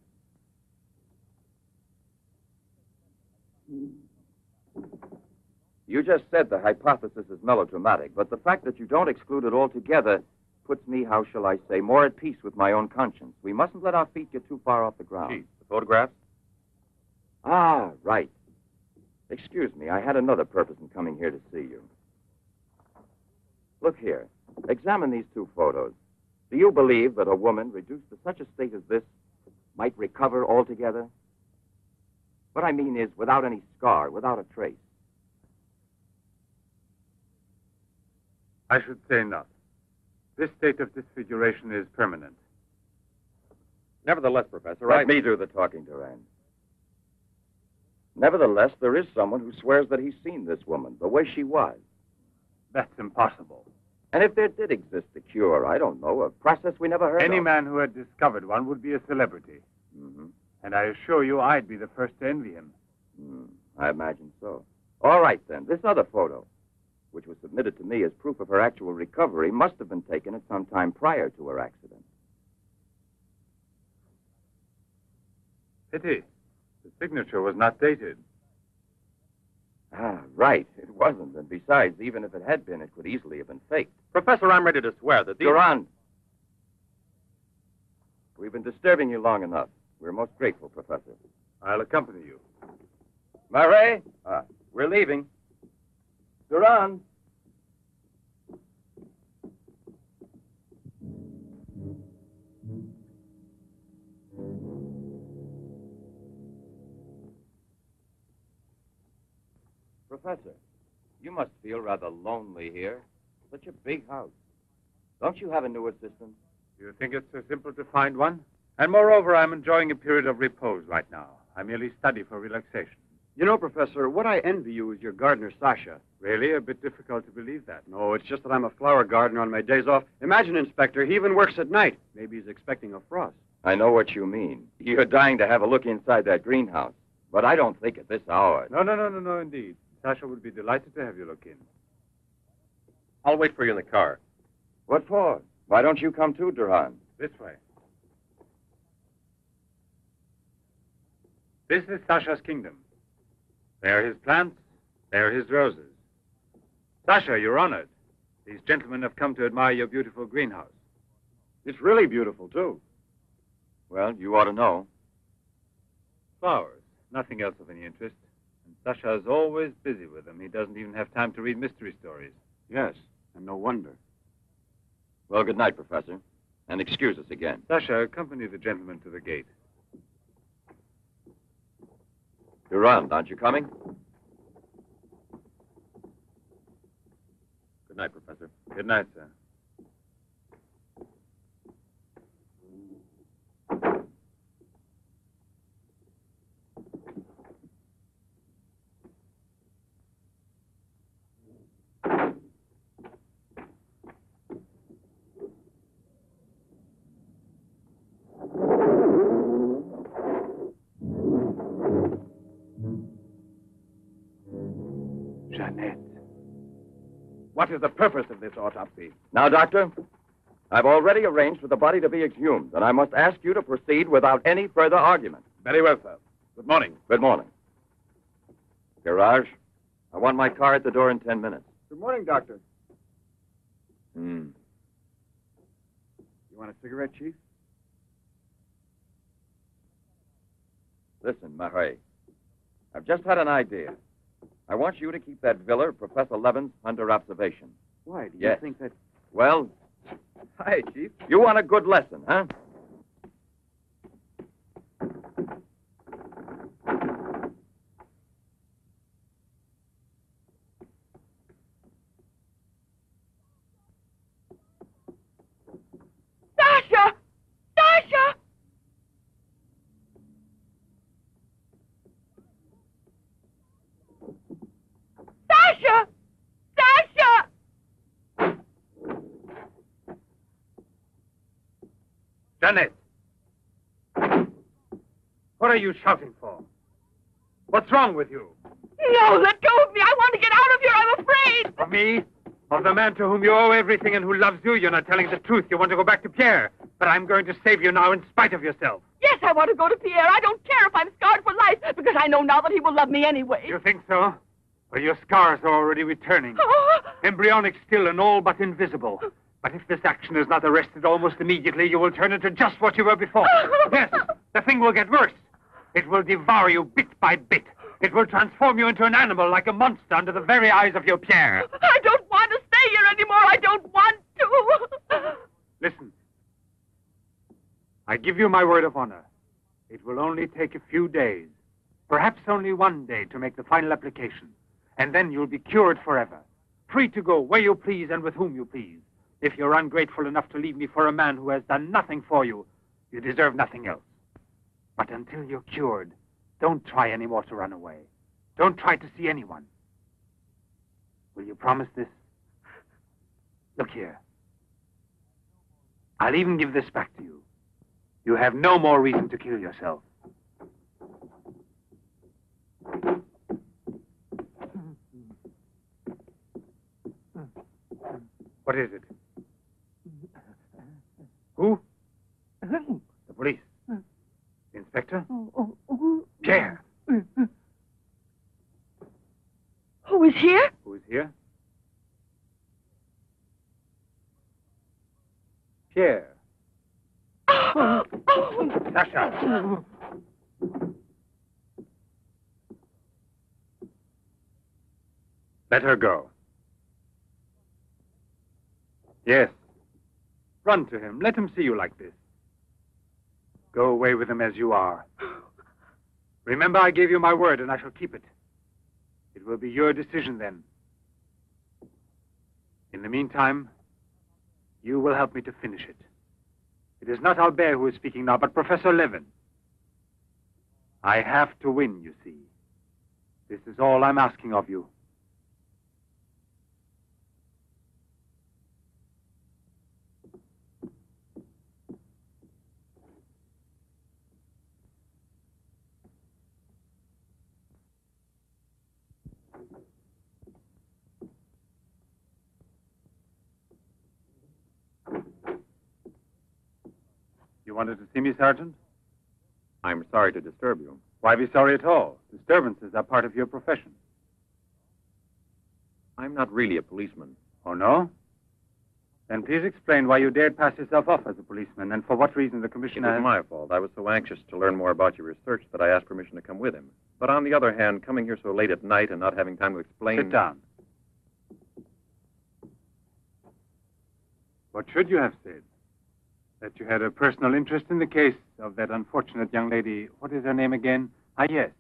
You just said the hypothesis is melodramatic, but the fact that you don't exclude it altogether puts me, how shall I say, more at peace with my own conscience. We mustn't let our feet get too far off the ground. Chief, the photographs? Ah, right. Excuse me, I had another purpose in coming here to see you. Look here. Examine these two photos. Do you believe that a woman reduced to such a state as this might recover altogether? What I mean is without any scar, without a trace. I should say not. This state of disfiguration is permanent. Nevertheless, Professor, Let I... me do the talking, Duran. Nevertheless, there is someone who swears that he's seen this woman the way she was. That's impossible. And if there did exist a cure, I don't know, a process we never heard of. Any of. man who had discovered one would be a celebrity. hmm And I assure you I'd be the first to envy him. Hmm, I imagine so. All right, then. This other photo, which was submitted to me as proof of her actual recovery, must have been taken at some time prior to her accident. Pity. The signature was not dated. Ah, right. It wasn't. And besides, even if it had been, it could easily have been faked. Professor, I'm ready to swear that these... Durand! We've been disturbing you long enough. We're most grateful, Professor. I'll accompany you. Murray? Ah, we're leaving. Durand! Professor, you must feel rather lonely here. Such a big house. Don't you have a new assistant? Do You think it's so simple to find one? And moreover, I'm enjoying a period of repose right now. I merely study for relaxation. You know, Professor, what I envy you is your gardener, Sasha. Really? A bit difficult to believe that. No, it's just that I'm a flower gardener on my days off. Imagine, Inspector, he even works at night. Maybe he's expecting a frost. I know what you mean. You're dying to have a look inside that greenhouse. But I don't think at this hour. No, no, no, no, no, indeed. Sasha would be delighted to have you look in. I'll wait for you in the car. What for? Why don't you come too, Durand? This way. This is Sasha's kingdom. There are his plants, there are his roses. Sasha, you're honored. These gentlemen have come to admire your beautiful greenhouse. It's really beautiful, too. Well, you ought to know. Flowers, nothing else of any interest. And Sasha is always busy with them. He doesn't even have time to read mystery stories. Yes, and no wonder. Well, good night, Professor. And excuse us again. Sasha, accompany the gentleman to the gate. Durand, aren't you coming? Good night, Professor. Good night, sir. Jeanette. What is the purpose of this autopsy? Now, Doctor, I've already arranged for the body to be exhumed, and I must ask you to proceed without any further argument. Very well, sir. Good morning. Good morning. Garage, I want my car at the door in ten minutes. Good morning, Doctor. Hmm. You want a cigarette, Chief? Listen, Marais. I've just had an idea. I want you to keep that villa of Professor Levin's under observation. Why? Do you Yes. think that... Well, Hi, Chief. you want a good lesson, huh? Sasha! Sasha! Sasha! Sasha! Janet! What are you shouting for? What's wrong with you? No, let go of me. I want to get out of here. I'm afraid. Of me? Of the man to whom you owe everything and who loves you? You're not telling the truth. You want to go back to Pierre. But I'm going to save you now in spite of yourself. Yes, I want to go to Pierre. I don't care if I'm scarred for life because I know now that he will love me anyway. You think so? Well, your scars are already returning. [GASPS] Embryonic still and all but invisible. But if this action is not arrested almost immediately, you will turn into just what you were before. [LAUGHS] yes, the thing will get worse. It will devour you bit by bit. It will transform you into an animal like a monster under the very eyes of your Pierre. I don't want to stay here anymore. I don't want to. Listen. I give you my word of honor. It will only take a few days, perhaps only one day, to make the final application. And then you'll be cured forever, free to go where you please and with whom you please. If you're ungrateful enough to leave me for a man who has done nothing for you, you deserve nothing else. But until you're cured, don't try any more to run away. Don't try to see anyone. Will you promise this? Look here. I'll even give this back to you. You have no more reason to kill yourself. What is it? Who? The police. Inspector? Oh, oh, oh, Pierre. Mm, mm. Who is here? Who is here? Pierre. Oh, Sasha. Let her go. Yes. Run to him. Let him see you like this. Go away with him as you are. Remember, I gave you my word, and I shall keep it. It will be your decision then. In the meantime, you will help me to finish it. It is not Albert who is speaking now, but Professor Levin. I have to win, you see. This is all I'm asking of you. You wanted to see me, Sergeant? I'm sorry to disturb you. Why be sorry at all? Disturbances are part of your profession. I'm not really a policeman. Oh, no? Then please explain why you dared pass yourself off as a policeman and for what reason the commissioner. It was my fault. I was so anxious to learn more about your research that I asked permission to come with him. But on the other hand, coming here so late at night and not having time to explain. Sit down. What should you have said? That you had a personal interest in the case of that unfortunate young lady. What is her name again? Ah, yes.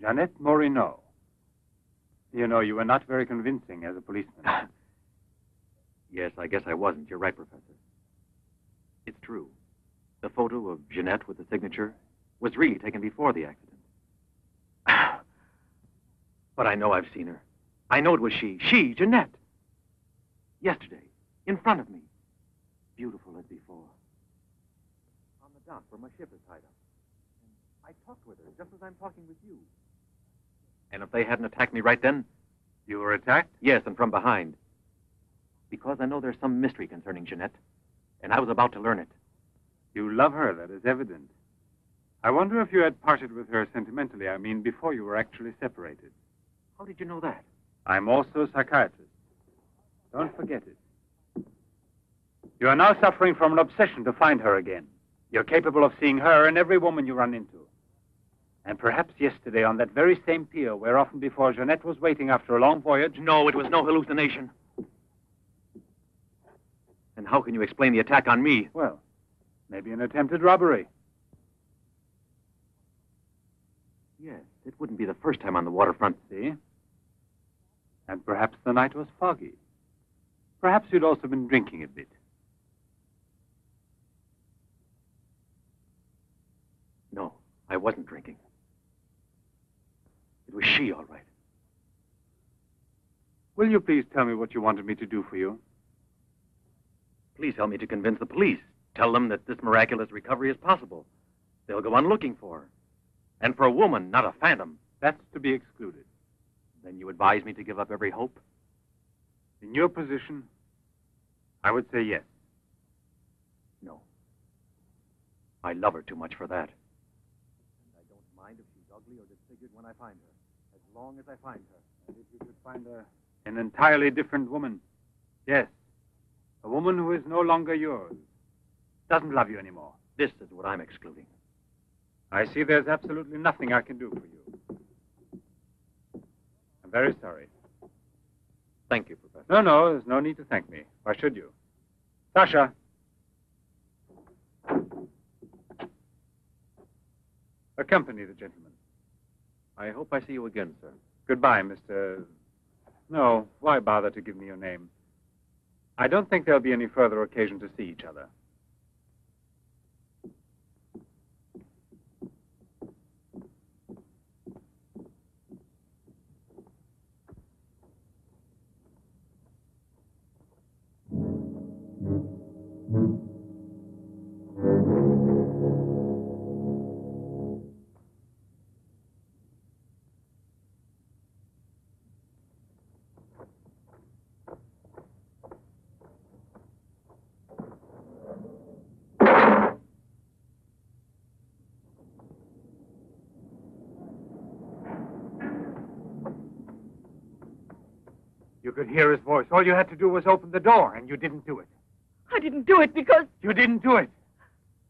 Jeanette Moreneau. You know, you were not very convincing as a policeman. [LAUGHS] Yes, I guess I wasn't. You're right, Professor. It's true. The photo of Jeanette with the signature was really taken before the accident. [SIGHS] but I know I've seen her. I know it was she. She, Jeanette. Yesterday, in front of me. Beautiful as before. The where my ship is tied up. And I talked with her just as I'm talking with you. And if they hadn't attacked me right then, You were attacked? Yes, and from behind. Because I know there's some mystery concerning Jeanette, and I was about to learn it. You love her, that is evident. I wonder if you had parted with her sentimentally, I mean, before you were actually separated. How did you know that? I'm also a psychiatrist. Don't forget it. You are now suffering from an obsession to find her again. You're capable of seeing her and every woman you run into. And perhaps yesterday on that very same pier where often before Jeanette was waiting after a long voyage. No, it was no hallucination. And how can you explain the attack on me? Well, maybe an attempted robbery. Yes, it wouldn't be the first time on the waterfront. See? And perhaps the night was foggy. Perhaps you'd also been drinking a bit. I wasn't drinking. It was she, all right. Will you please tell me what you wanted me to do for you? Please help me to convince the police. Tell them that this miraculous recovery is possible. They'll go on looking for her. And for a woman, not a phantom. That's to be excluded. Then you advise me to give up every hope? In your position, I would say yes. No. I love her too much for that. And I don't mind if she's ugly or disfigured when I find her, as long as I find her. And if you could find her. an entirely different woman. Yes. A woman who is no longer yours. Doesn't love you anymore. This is what I'm excluding. I see there's absolutely nothing I can do for you. I'm very sorry. Thank you, Professor. No, no, there's no need to thank me. Why should you? Sasha. Accompany the gentleman. I hope I see you again, sir. Goodbye, Mr. No, why bother to give me your name? I don't think there'll be any further occasion to see each other. You could hear his voice. All you had to do was open the door, and you didn't do it. I didn't do it because. You didn't do it.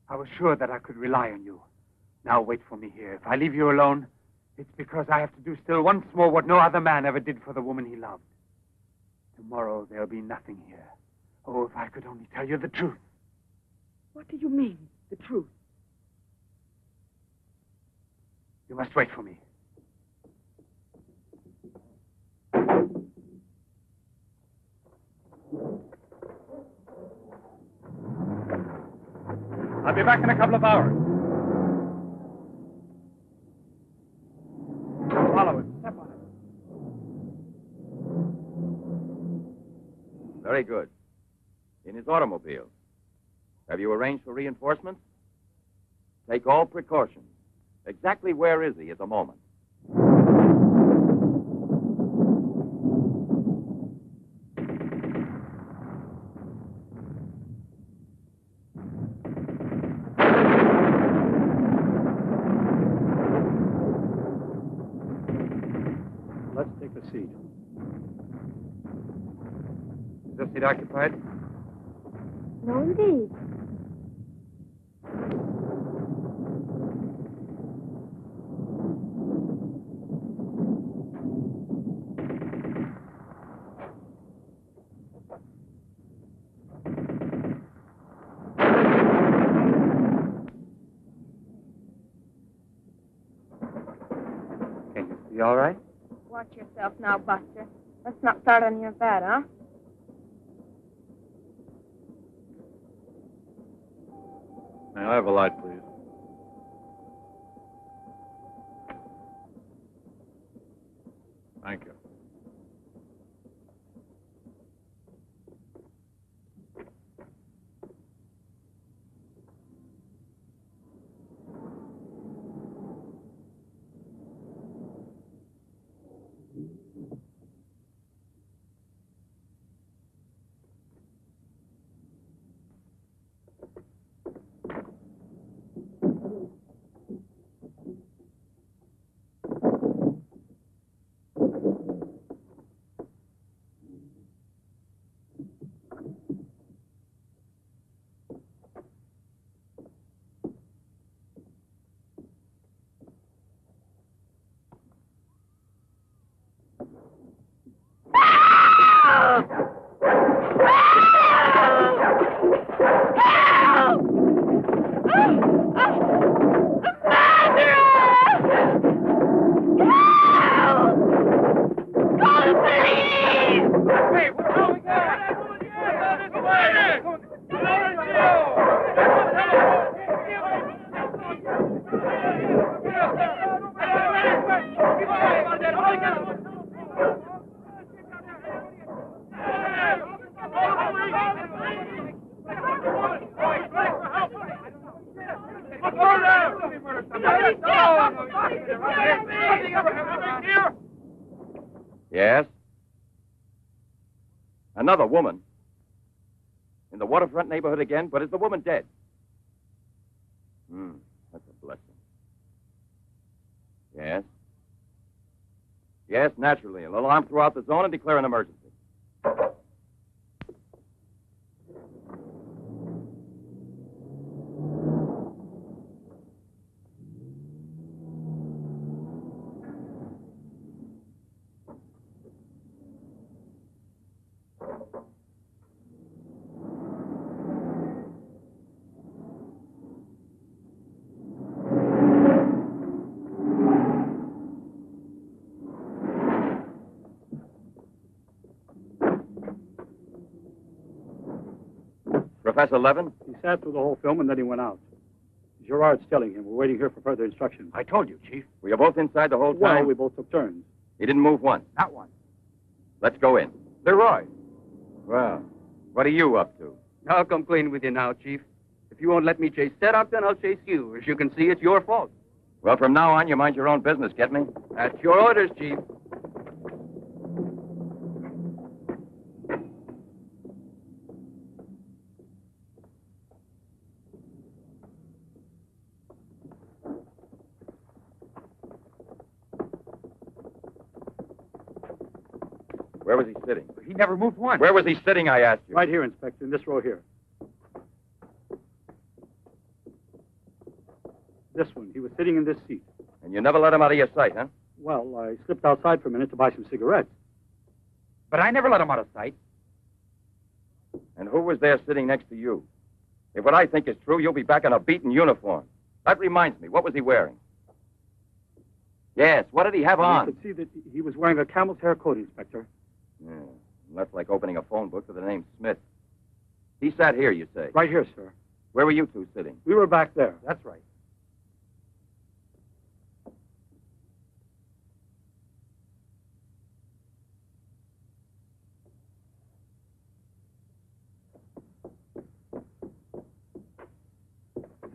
I was sure that I could rely on you. Now wait for me here. If I leave you alone, it's because I have to do still once more what no other man ever did for the woman he loved. Tomorrow there'll be nothing here. Oh, if I could only tell you the truth. What do you mean, the truth? You must wait for me. I'll be back in a couple of hours. Follow it. Step on it. Very good. In his automobile. Have you arranged for reinforcements? Take all precautions. Exactly where is he at the moment? Let's take a seat. Is this seat occupied? No, indeed. You all right? Watch yourself now, Buster. Let's not start on your bed, huh? May I have a light, please? Thank you. Hey, what's going Yes? Another woman? Waterfront neighborhood again? But is the woman dead? Hmm, that's a blessing. Yes? Yes, naturally. A An alarm throughout the zone and declare an emergency. Professor Levin? He sat through the whole film and then he went out. Gerard's telling him. We're waiting here for further instructions. I told you, Chief. Were you both inside the whole time? Well, we both took turns. He didn't move once. Not one. Let's go in. Leroy. Well, what are you up to? I'll come clean with you now, Chief. If you won't let me chase Setup, then I'll chase you. As you can see, it's your fault. Well, from now on, you mind your own business, get me? That's your orders, Chief. Where was he sitting? He never moved once. Where was he sitting, I asked you? Right here, Inspector, in this row here. This one. He was sitting in this seat. And you never let him out of your sight, huh? Well, I slipped outside for a minute to buy some cigarettes. But I never let him out of sight. And who was there sitting next to you? If what I think is true, you'll be back in a beaten uniform. That reminds me, what was he wearing? Yes, what did he have on? You could see that he was wearing a camel's hair coat, Inspector. Yeah, that's like opening a phone book with the name Smith. He sat here, you say? Right here, sir. Where were you two sitting? We were back there. That's right.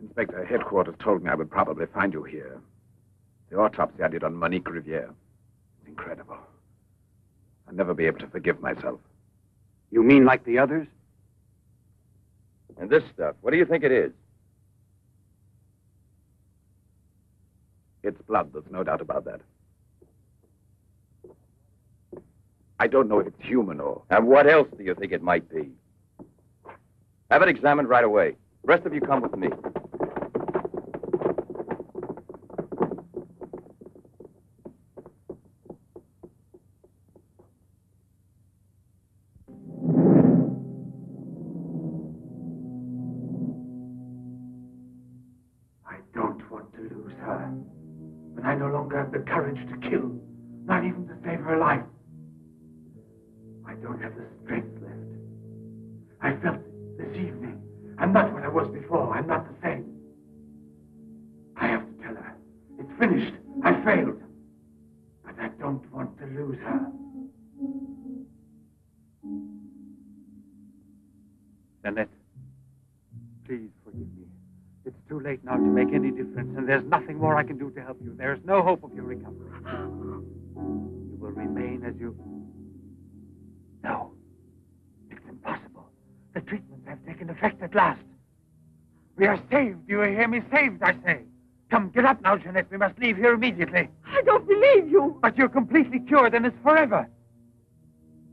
Inspector, headquarters told me I would probably find you here. The autopsy I did on Monique Riviere. It's incredible. I'll never be able to forgive myself. You mean like the others? And this stuff, what do you think it is? It's blood, there's no doubt about that. I don't know if it's human or. And what else do you think it might be? Have it examined right away. The rest of you come with me. You. No. It's impossible. The treatments have taken effect at last. We are saved. You hear me? Saved, I say. Come, get up now, Jeanette. We must leave here immediately. I don't believe you. But you're completely cured, and it's forever.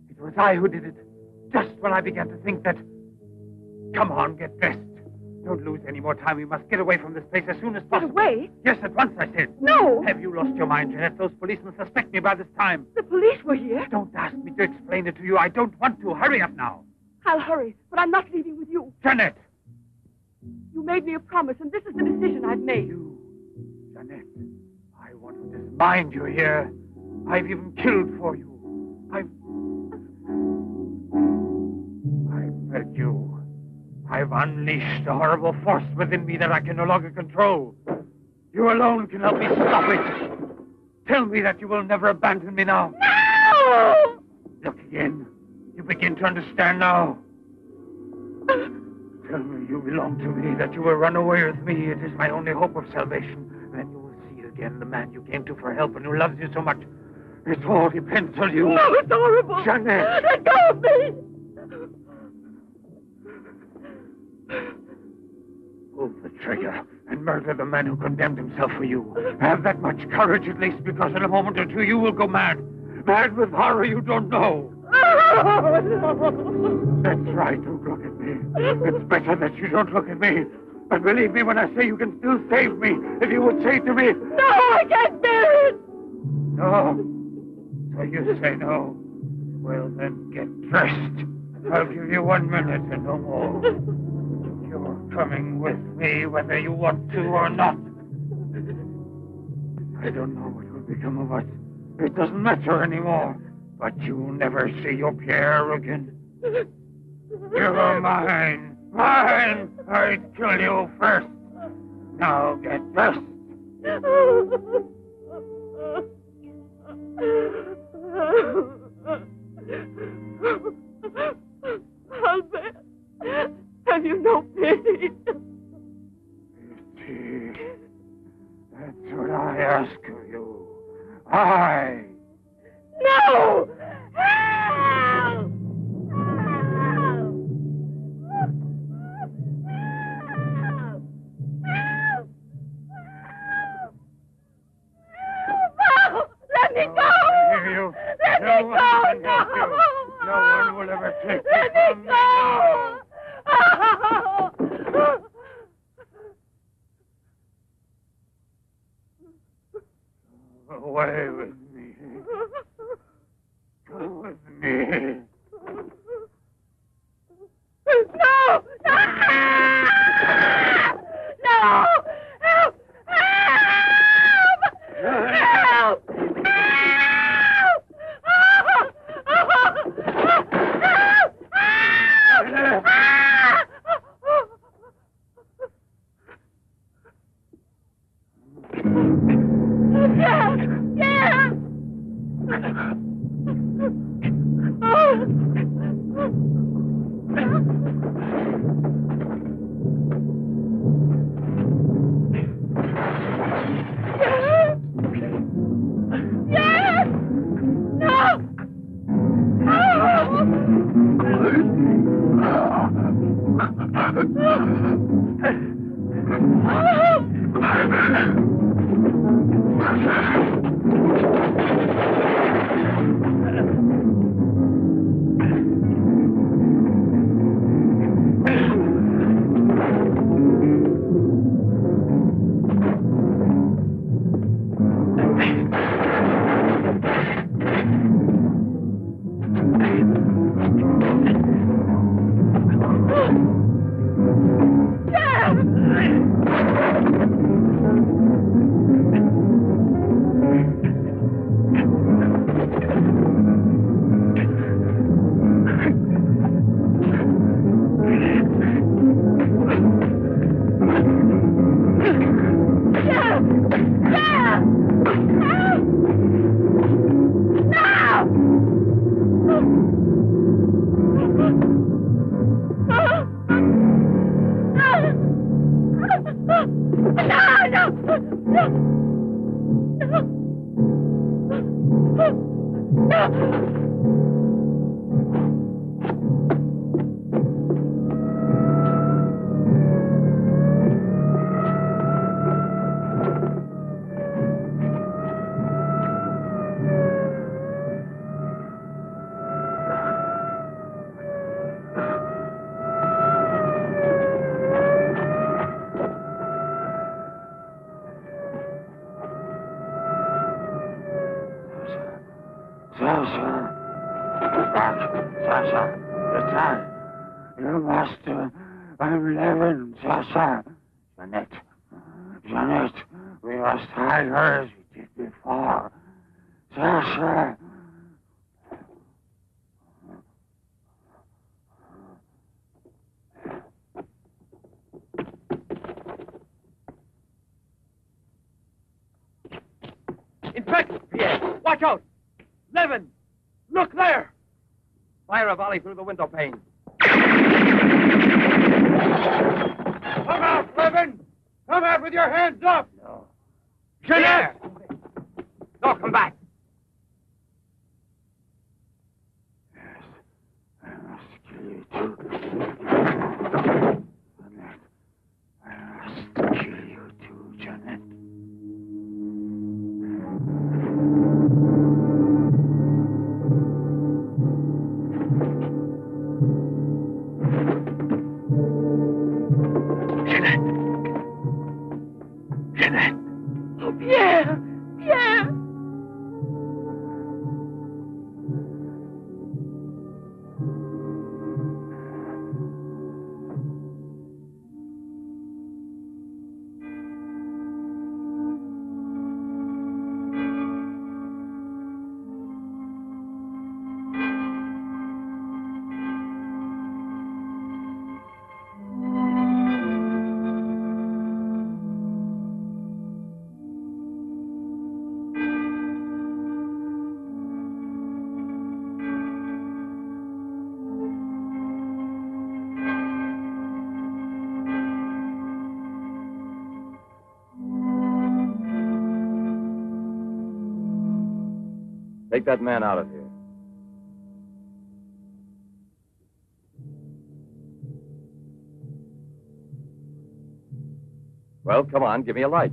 It was I who did it. Just when I began to think that. Come on, get dressed. Don't lose any more time. We must get away from this place as soon as possible. Get away? Yes, at once, I said. No. Have you lost your mind, Jeanette? Those policemen suspect me by this time. The police were here. Don't ask me to explain it to you. I don't want to. Hurry up now. I'll hurry, but I'm not leaving with you. Jeanette! You made me a promise, and this is the decision I've made. You, Jeanette, I want to dismind you here. I've even killed for you. I've. I've unleashed a horrible force within me that I can no longer control. You alone can help me stop it. Tell me that you will never abandon me now. No! Look again. You begin to understand now. Tell me you belong to me, that you will run away with me. It is my only hope of salvation. Then you will see again the man you came to for help and who loves you so much. It all depends on you. No, it's horrible. Jeanette. Let go of me. Pull the trigger and murder the man who condemned himself for you. Have that much courage at least, because in a moment or two you will go mad. Mad with horror you don't know. That's right, don't look at me. It's better that you don't look at me. But believe me when I say you can still save me, if you would say to me, No, I can't bear it. No. So you say no. Well, then get dressed. I'll give you one minute and no more. You're coming with me whether you want to or not. [LAUGHS] I don't know what will become of us. It doesn't matter anymore. But you'll never see your Pierre again. You're mine. Mine! I'd kill you first. Now get dressed. Albert, have you no pity? Pity. that's what I ask of you. I. No! Help! Let me go! Hear you. Let No one go! can No! help you. No one will ever take Let me from me now. go! Away with me. Go with me. No! No! just hide her as you did before. Sir, sure. Inspector! Yes. Watch out! Levin! Look there! Fire a volley through the window pane. Come out, Levin! Come out with your hands up! Jeanette! No, come back. Take that man out of here. Well, come on, give me a light.